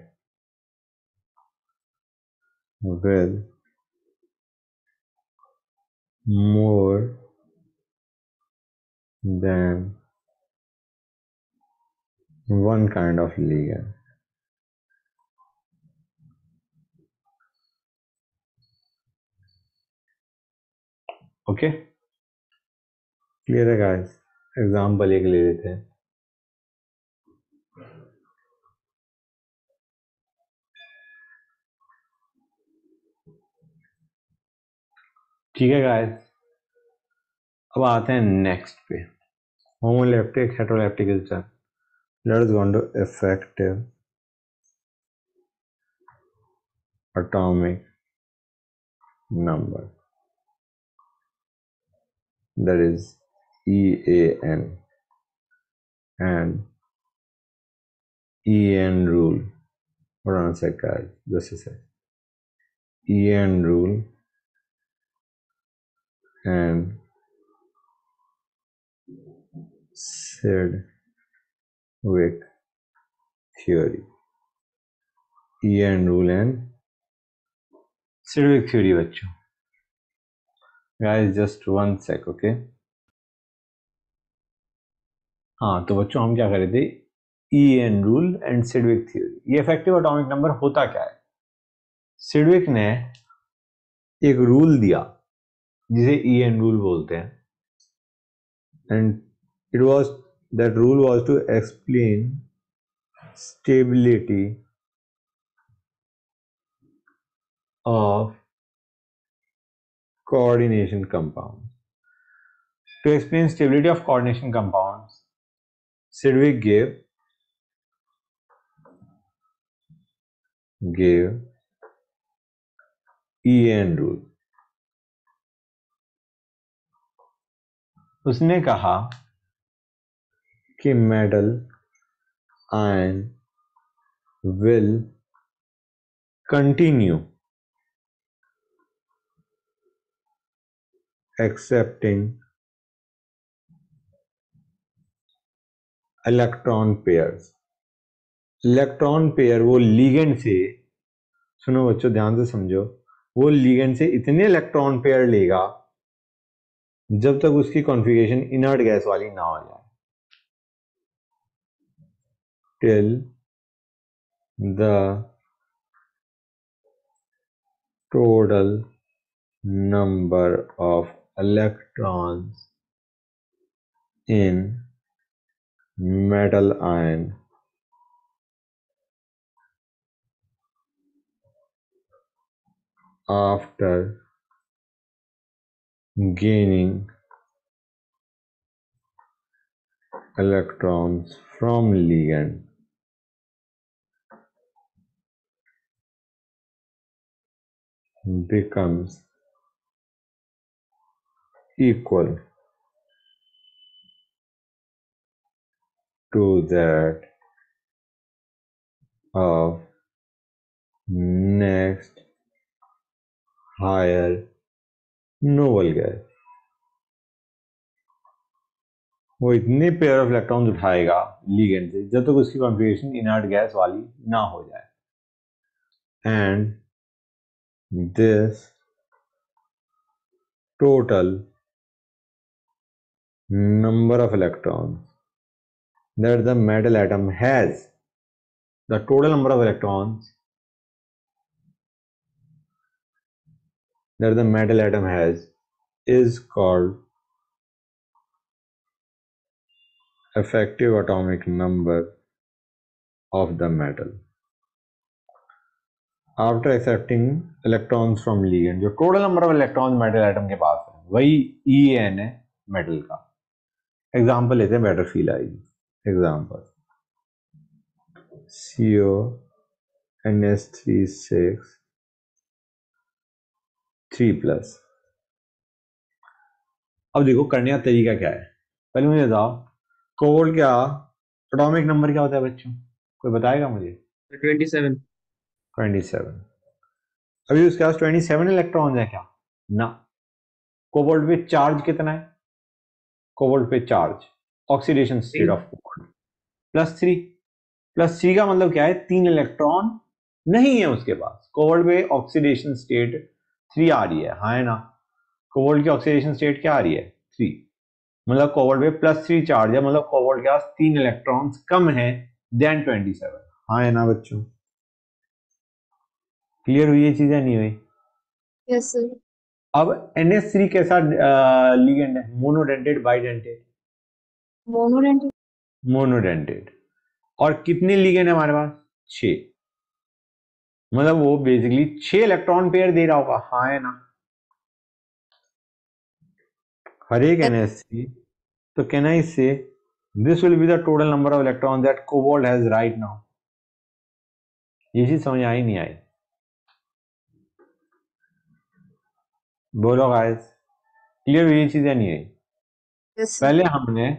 with more than one kind of ligand okay clear है गाइस ek ले लेते हैं ठीक है गाय अब आते हैं नेक्स्ट पे. Homoleptic heteroleptic let's go to effective atomic number that is E A N and E N rule और आंसर का जैसे E N rule and Sedgwick theory EN rule and Sedgwick theory बच्चों। Guys, just one sec, okay? हाँ तो बच्चों, हम क्या कर रहे थे? E N rule and Sidgwick theory ये इफ़ेक्टिव एटॉमिक नंबर होता क्या है? सिडविक ने एक रूल दिया। जिसे ई एन रूल बोलते हैं। And it was that rule was to explain stability of coordination compound to explain stability of coordination compound Sidgwick gave gave E N rule उसने कहा कि metal ion will continue accepting electron pairs. Electron pair वो ligand से, सुनो बच्चों, ध्यान से समझो, वो लीगेंड से इतने इलेक्ट्रॉन पेयर लेगा जब तक उसकी कॉन्फ़िगरेशन इनर्ट गैस वाली ना हो जाए। Till the total number of electrons in metal ion after gaining electrons from ligand. Becomes equal to that of next higher noble वो इतने पेयर ऑफ़ इलेक्ट्रॉन उठाएगा लीगेंड से, जब तक उसकी कॉन्फिगरेशन इनर्ट गैस वाली ना हो जाए। And this total number of electrons that the metal atom has the total number of electrons that the metal atom has is called effective atomic number of the metal after accepting electrons from ligand जो total number of electrons metal atom के पास है वही E N है metal का example लेते हैं better feel आएगी example C O N S three six three plus अब देखो करने का तरीका क्या है? पहले मुझे बताओ कोवोल्ट क्या? एटॉमिक नंबर क्या होता है बच्चों? कोई बताएगा मुझे? ट्वेंटी सेवन ट्वेंटी सेवन अभी उसके पास ट्वेंटी सेवन इलेक्ट्रॉन है क्या? ना। कोवोल्ट पे चार्ज कितना है? कोवोल्ट पे charge oxidation state of cobalt plus three plus three का मतलब क्या है? तीन इलेक्ट्रॉन नहीं है उसके पास। कोवोल्ट पे ऑक्सीडेशन स्टेट थ्री आ रही है हाँ है ना? कोवोल्ट की ऑक्सीडेशन स्टेट क्या आ रही है? थ्री मतलब कोवोल्ट पे प्लस थ्री चार्ज है मतलब कोवोल्ट के पास तीन इलेक्ट्रॉन्स कम है देन ट्वेंटी सेवन हाँ है ना बच्चों? क्लियर हुई ये चीज़ें नहीं हुई? यस सर अब NH3 कैसा लिगेंड है? मोनोडेंटेड बाइडेंटेड मोनोडेंटेड मोनोडेंटेड और कितने लिगेंड है हमारे पास? छ मतलब वो बेसिकली छह इलेक्ट्रॉन पेयर दे रहा होगा। हाँ है ना? हर एक NSC तो can I say this will be the total number of electrons that cobalt has right now. ये चीज़ समझ आई नहीं आई। बोलो गाइस क्लियर हुई ये चीज़ नहीं आई? Yes, पहले हमने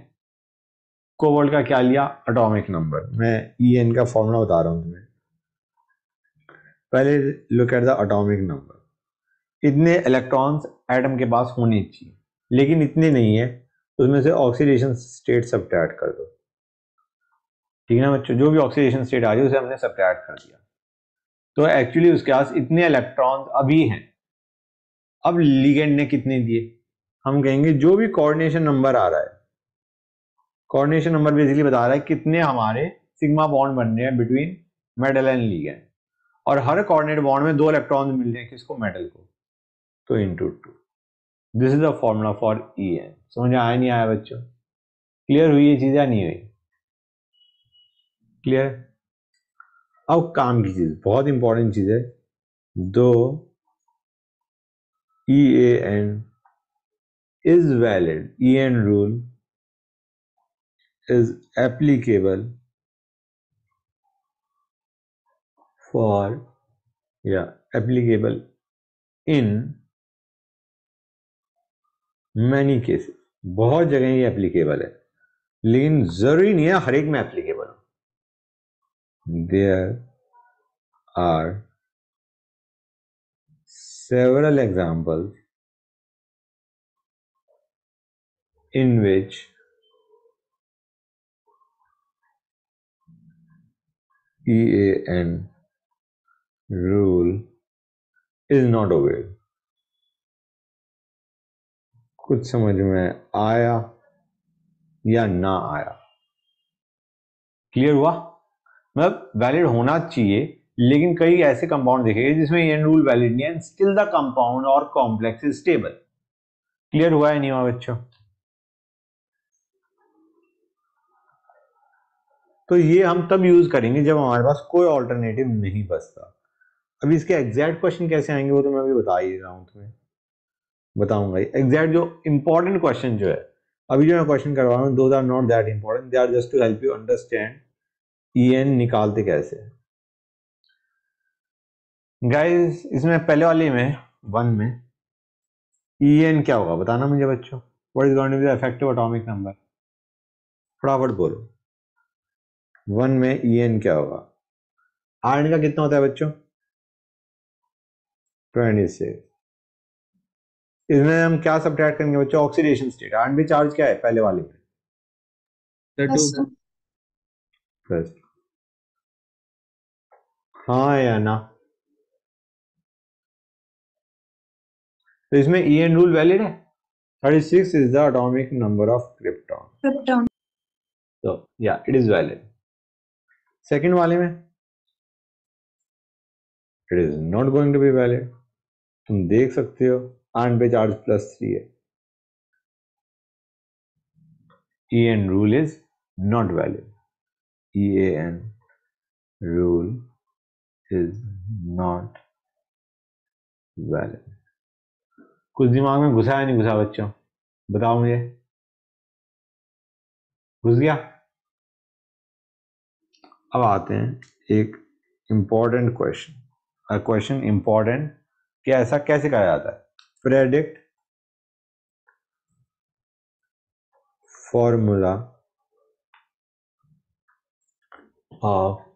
कोबाल्ट का क्या लिया? एटॉमिक नंबर मैं ई एन का फॉर्मूला बता रहा हूँ तुम्हें। पहले look at the atomic number इतने इलेक्ट्रॉन्स एटम के पास होने चाहिए, लेकिन इतने नहीं है, उसमें से ऑक्सीडेशन स्टेट सब्ट्रैक्ट कर दो। ठीक है ना बच्चों? जो भी ऑक्सीडेशन स्टेट आ है, उसे हमने सब्ट्रैक्ट कर दिया। तो एक्चुअली उसके पास इतने इलेक्ट्रॉन्स अभी हैं। अब लिगेंड ने कितने दिए? हम कहेंगे जो भी कोऑर्डिनेशन नंबर आ रहा है कोऑर्डिनेशन नंबर बेसिकली बता रहा है कितने हमारे सिग्मा बॉन्ड बन रहे हैं बिटवीन मेटल एंड लिगेंड और हर कॉर्डिनेट बॉन्ड में दो इलेक्ट्रॉन मिल रहे हैं किसको? मेटल को। तो into two this is the formula for E N समझ आया नहीं आया बच्चों? क्लियर हुई ये चीज़ या नहीं हुई? क्लियर अब काम की चीज़, बहुत इंपॉर्टेंट चीज़ है। दो E A N is valid. En rule is applicable for yeah applicable in many cases बहुत जगह ये एप्लीकेबल है लेकिन ज़रूरी नहीं है हर एक में एप्लीकेबल हो there are several examples in which EAN rule is not obeyed. कुछ समझ में आया या ना आया? क्लियर हुआ? मतलब वैलिड होना चाहिए, लेकिन कई ऐसे कंपाउंड देखेंगे जिसमें एन रूल वैलिड नहीं है स्टिल द कंपाउंड और कॉम्प्लेक्स इज़ स्टेबल क्लियर हुआ है नहीं हुआ बच्चों? तो ये हम तब यूज़ करेंगे जब हमारे पास कोई ऑल्टरनेटिव नहीं बचता। अभी इसके एग्जैक्ट क्वेश्चन कैसे आएँगे वो तो मैं अभी बता ही रहा हूँ तुम्हें। बताऊँगा एग्जैक्ट जो इंपॉर्टेंट क्वेश्चन जो है, अभी जो मैं क्वेश्चन करवा रहा हूँ those are not that important they are just to help you understand E N निकालते कैसे गाइस इसमें पहले वाले में वन में ई एन क्या होगा बताना मुझे बच्चों? What is going to be effective atomic number फटाफट बोलो। वन में ई एन क्या होगा? आयरन का कितना होता है बच्चों? ट्वेंटी सिक्स इसमें हम क्या सब्ट्रैक्ट करेंगे बच्चों? ऑक्सीडेशन स्टेट आयरन भी चार्ज क्या है? पहले वाले में. हाँ या ना? तो इसमें ई एन रूल वैलिड है? Thirty six is the atomic number of krypton krypton तो या इट इज़ वैलिड Second वाले में? It is not going to be valid. तुम देख सकते हो आन पे चार्ज प्लस थ्री है। E N rule is not valid E N rule is not valid कुछ दिमाग में घुसा या नहीं घुसा बच्चों? बताओ मुझे। घुस गया? अब आते हैं, एक इंपॉर्टेंट क्वेश्चन क्वेश्चन इंपॉर्टेंट कि ऐसा कैसे कहा जाता है? Predict formula of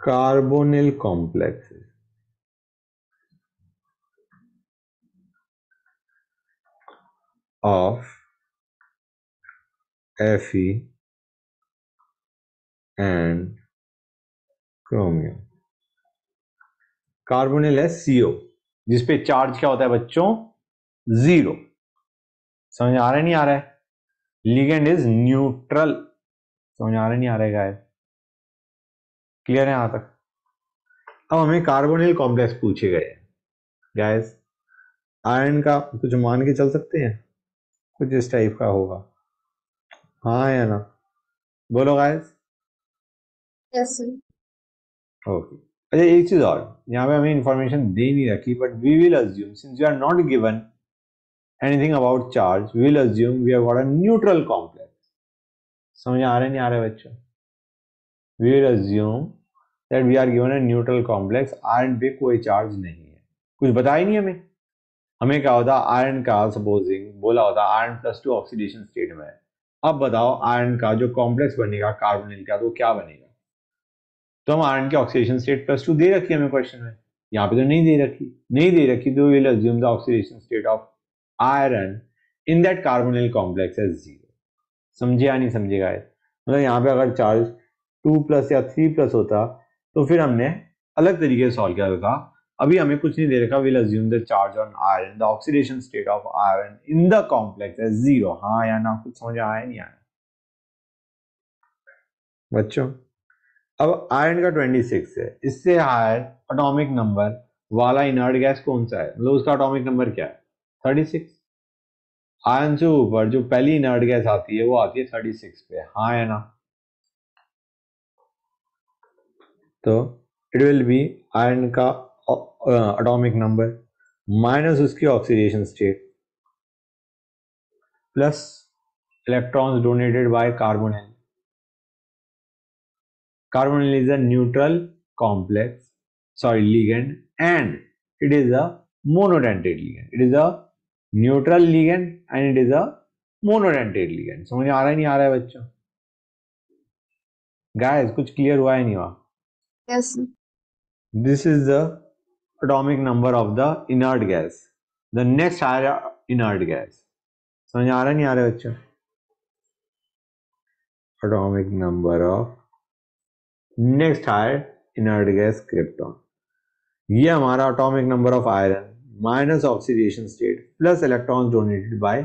carbonyl complexes of Fe and chromium. Carbonyl है सीओ जिसपे चार्ज क्या होता है बच्चों? ज़ीरो समझ आ रहा है नहीं आ रहा है? लिगेंड इज़ न्यूट्रल समझ आ रहा है नहीं आ रहा है गाय क्लियर है यहाँ तक? अब हमें कार्बोनिल कॉम्प्लेक्स पूछे गए गैस आयरन का कुछ मान के चल सकते हैं? कुछ इस टाइप का होगा। हाँ या ना? बोलो गाइस Yes, sir. ओके अच्छा एक चीज़ और यहाँ पे हमें इंफॉर्मेशन दे नहीं रखी but we will assume since you are not given anything about charge, we'll assume we have got a neutral complex. समझ आ रहे नहीं आ रहे बच्चों? We will assume that we are given a neutral complex iron पे कोई charge नहीं है। कुछ बताया ही नहीं हमें। हमें क्या होता आयरन का सपोजिंग बोला होता iron plus two oxidation state में। अब बताओ आयरन का जो कॉम्प्लेक्स बनेगा कार्बोनिल का तो क्या बनेगा? तो हम आयरन की ऑक्सीडेशन स्टेट प्लस टू दे रखी हमें क्वेश्चन में। यहाँ पे तो नहीं दे रखी। नहीं दे रखी तो will assume the oxidation state of iron in that carbonyl complex as zero समझे या नहीं समझेगा मतलब यहाँ पे अगर चार्ज टू प्लस या थ्री प्लस होता तो फिर हमने अलग तरीके से सॉल्व किया था। अभी हमें कुछ नहीं दे रखा। Will assume the charge on iron the oxidation state of iron in the complex as zero हाँ या ना? कुछ समझ आया नहीं? आया बच्चों अब आयरन का 26 है। इससे हायर एटॉमिक नंबर वाला इनर्ट गैस कौन सा है? मतलब उसका एटॉमिक नंबर क्या है? 36 आयरन से ऊपर जो पहली इनर्ट गैस आती है, वो आती है 36 पे। हाँ या ना? तो इट विल बी आयरन का एटॉमिक नंबर माइनस उसकी oxidation state plus electrons donated by carbonyl Carbonyl is a neutral complex, sorry, ligand, and it is a monodentate ligand. It is a neutral ligand and it is a monodentate ligand. समझ आ रहा है नहीं आ रहा है बच्चों guys कुछ क्लियर हुआ है नहीं हुआ Yes, sir. this is the atomic number of the inert gas the next higher inert gas समझ आ रहा है नहीं आ रहा है बच्चों atomic number of next higher inert gas krypton ये हमारा atomic number of iron minus oxidation state plus electron donated by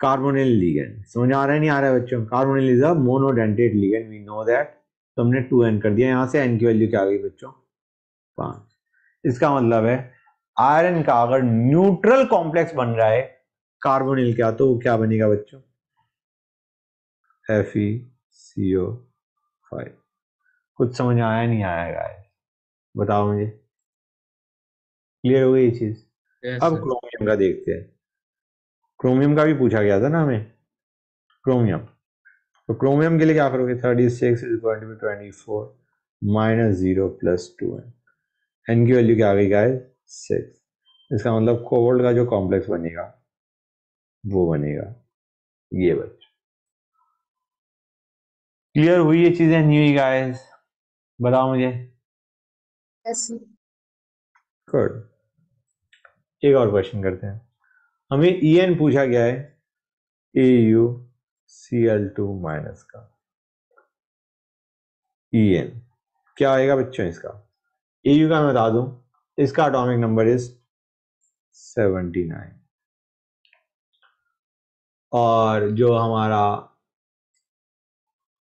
carbonyl ligand समझ आ रहा है नहीं आ रहा है बच्चों? Carbonyl is a monodentate ligand we know that तो हमने टू एन कर दिया। यहाँ से एन की वैल्यू क्या आ गई बच्चों? पाँच। इसका मतलब है आयरन का अगर न्यूट्रल कॉम्प्लेक्स बन रहा है कार्बोनिल का तो क्या बनेगा बच्चों? F E C O five कुछ समझ आया नहीं आया गाइस बताओ मुझे। क्लियर हो गई ये चीज़? Yes, अब क्रोमियम का देखते हैं। क्रोमियम का भी पूछा गया था ना हमें? क्रोमियम तो क्रोमियम के लिए क्या करोगे? Thirty six is going to twenty four minus zero plus two N N की वैल्यू क्या आ गई गाइस सिक्स इसका मतलब कोवल्ट का जो कॉम्प्लेक्स बनेगा वो बनेगा। ये बच्चे क्लियर हुई ये चीज़ें नहीं हुई गाइस बताओ मुझे। गुड एक और क्वेश्चन करते हैं। हमें ई एन पूछा गया है A U C L two minus का। ई एन क्या आएगा बच्चों इसका? ए यू का मैं बता दूँ इसका atomic number is seventy nine और जो हमारा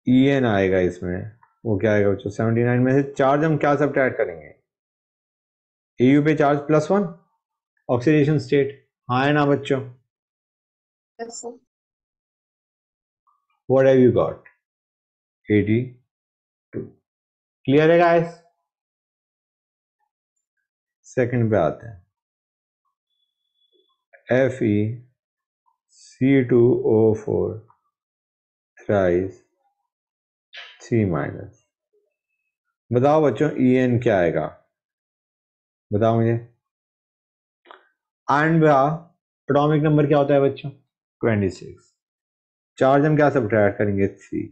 ई एन आएगा इसमें वो क्या आएगा बच्चों? सेवेंटी नाइन में से चार्ज हम क्या सब करेंगे? एयू पे charge plus one oxidation state हाँ है ना बच्चों. What have you got 82 clear है गाइस सेकंड पे आते हैं. F E C two O four thrice three minus. बताओ बच्चों ई एन क्या आएगा? बताओ मुझे। आयन एंड एटॉमिक नंबर क्या होता है बच्चों? 26 चार्ज हम क्या सब्ट्रैक्ट करेंगे? थ्री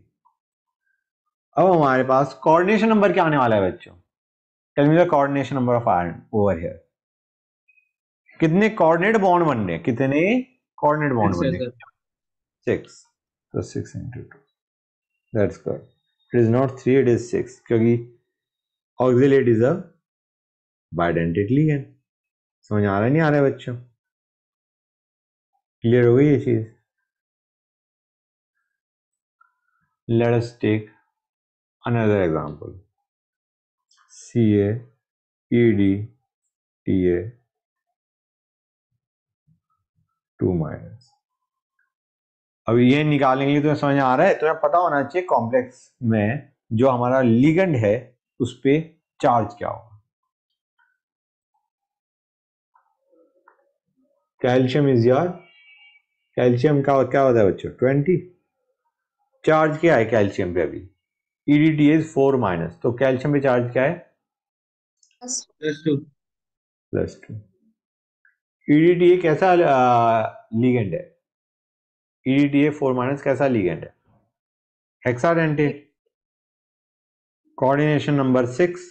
अब हमारे पास कोऑर्डिनेशन नंबर क्या आने वाला है बच्चों? Tell me the coordination number of iron over here कितने कोऑर्डिनेट बॉन्ड बन रहे कितने कोऑर्डिनेट बॉन्ड बन रहे सिक्स तो six into two that's good it is not three it is six क्योंकि oxalate is a bidentate ligand समझ आ रहा नहीं आ रहा है बच्चों? क्लियर हो गई ये चीज़? Let us take another example. Ca ed ta 2 minus अब ये निकालने के लिए तुम्हें समझ आ रहा है तुम्हें पता होना चाहिए कॉम्प्लेक्स में जो हमारा लिगेंड है उस पर चार्ज क्या होगा। कैल्शियम इज़ योर कैल्शियम का क्या होता है बच्चों? ट्वेंटी चार्ज क्या है कैल्शियम पे अभी? ईडीटी इज़ फोर माइनस तो कैल्शियम पे चार्ज क्या है? Plus plus two plus two EDT कैसा लीगेंड है। ईडीटी फोर माइनस कैसा लीगेंड है? हेक्साडेंटेट कोऑर्डिनेशन नंबर सिक्स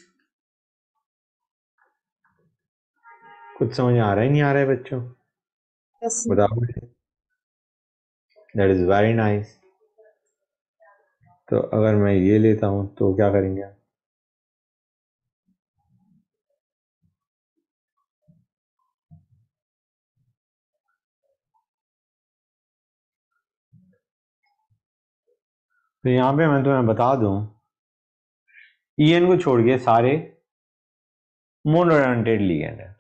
कुछ समझ आ रहा ही नहीं आ रहा है बच्चों। प्लस बताओ दैट इज़ वेरी नाइस तो अगर मैं ये लेता हूँ तो क्या करेंगे तो यहाँ पे मैं तुम्हें बता दूँ ईएन को छोड़ के सारे मोनोडेंटेड लिगेंड है।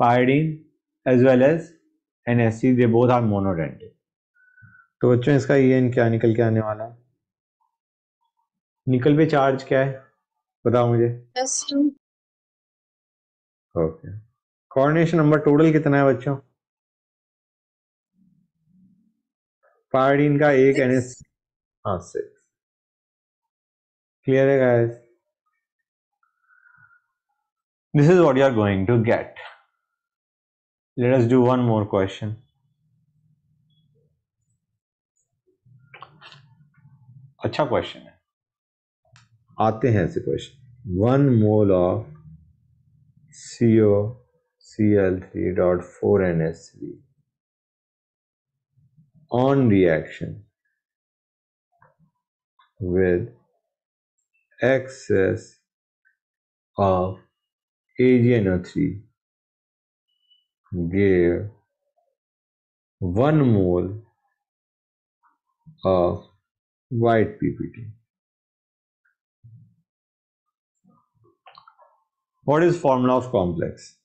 Pyridine एज well as NSC they both are monodentate तो बच्चों इसका ई एन क्या निकल के आने वाला है? निकल पे चार्ज क्या है? बताओ मुझे। ओके कोऑर्डिनेशन नंबर टोटल कितना है बच्चों? फायरडीन का एक एन एस हाँ सिक्स क्लियर है guys this is what you are going to get let us do one more question अच्छा क्वेश्चन है। आते हैं ऐसे question one mole of C O C L three dot four N S three on reaction with excess of AgNO3 gave 1 mole of white PPT. What is formula of complex?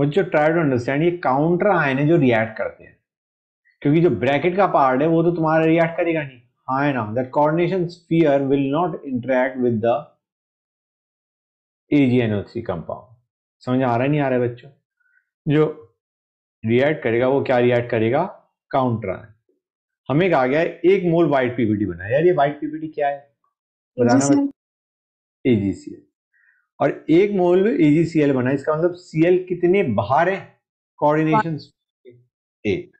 बच्चों try to understand ये counter ion है जो react करते हैं। क्योंकि जो bracket का part है वो तो तुम्हारा रिएक्ट करेगा नहीं। हाँ है ना that coordination sphere will not interact with the AgNO3 compound समझ आ रहा है नहीं आ रहा है बच्चों? जो रिएक्ट करेगा वो क्या रिएक्ट करेगा? काउंटर आयन हमें कहा गया है एक मोल व्हाइट पीपीटी बनाया। यार ये व्हाइट पीपीटी क्या है? बताना AgCl और एक मोल AgCl बना इसका मतलब सीएल कितने बाहर है? कोऑर्डिनेशन एक।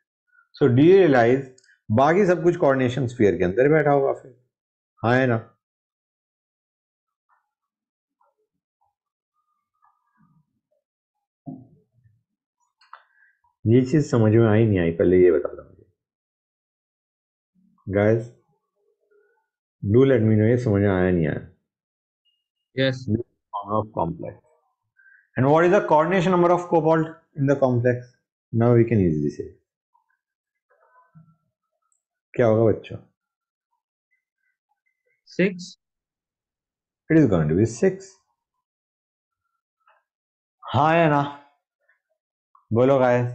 सो डू यू रियलाइज़ बाकी सब कुछ कोऑर्डिनेशन स्फीयर के अंदर बैठा होगा फिर। हाँ है ना? ये चीज़ समझ में आई नहीं आई, पहले ये बता दो मुझे। Guys do let me know ये समझ में आया नहीं आया। Yes yes of complex. And what is the coordination number of cobalt in the complex? Now we can easily say. क्या होगा बच्चों? six It is going to be six. हाँ या ना? बोलो गाइस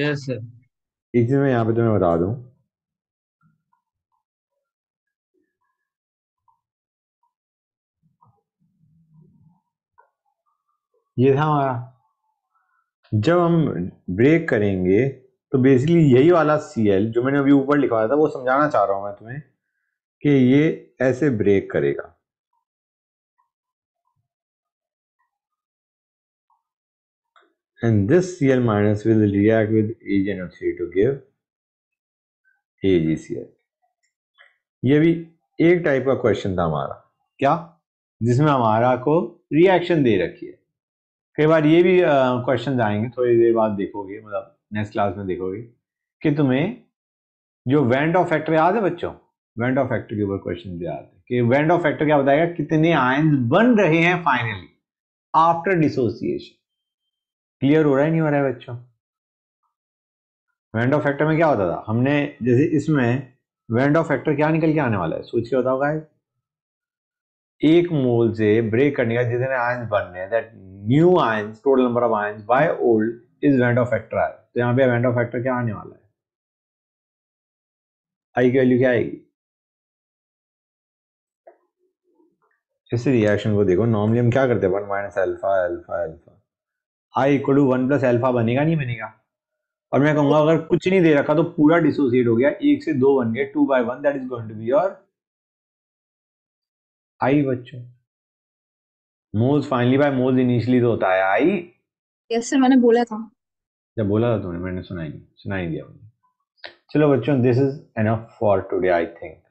yes sir एक चीज़ मैं यहाँ पे तुम्हें बता दूँ ये था हमारा। जब हम ब्रेक करेंगे तो बेसिकली यही वाला Cl जो मैंने अभी ऊपर लिखवाया था, वो समझाना चाह रहा हूँ मैं तुम्हें कि ये ऐसे ब्रेक करेगा। And this Cl minus will react with AgNO3 to give AgCl ये भी एक टाइप का क्वेश्चन था हमारा। क्या? जिसमें हमारा को रिएक्शन दे रखी है। कई बार ये भी क्वेश्चन आएँगे, थोड़ी देर बाद देखोगे मतलब नेक्स्ट क्लास में देखोगे, कि तुम्हें जो वेंट ऑफ़ फैक्टर याद है बच्चों? वेंट ऑफ़ फैक्टर के ऊपर क्वेश्चन भी आते हैं, कि वेंट ऑफ़ फैक्टर क्या बताएगा, कितने आयंस बन रहे हैं फाइनली आफ्टर डिसोसिएशन क्लियर हो रहा है, नहीं हो रहा है बच्चों? वेंट ऑफ़ फैक्टर में क्या होता था? हमने, जैसे इसमें वेंट ऑफ़ फैक्टर क्या निकल के आने वाला है? सोच के बताओ गाइस एक मोल से ब्रेक करने का जितने आयंस बन रहे हैं that new ions total number of ions by old is Van't Hoff factor i तो यहाँ पे ऑफ़ फैक्टर क्या आने वाला है? आई की वैल्यू क्या आएगी? इस रिएक्शन को देखो नॉर्मली हम क्या करते हैं? One minus alpha alpha alpha i equal to one plus alpha बनेगा नहीं बनेगा? और मैं कहूँगा, अगर कुछ नहीं दे रखा तो पूरा डिसोसिएट हो गया, एक से दो बन गए two by one that is going to be your i बच्चों। Moles finally by moles initially तो होता है आई। यस सर मैंने बोला था। जब बोला था तुमने मैंने सुनाई नहीं सुनाई दिया। मुझे चलो बच्चों this is enough for today I think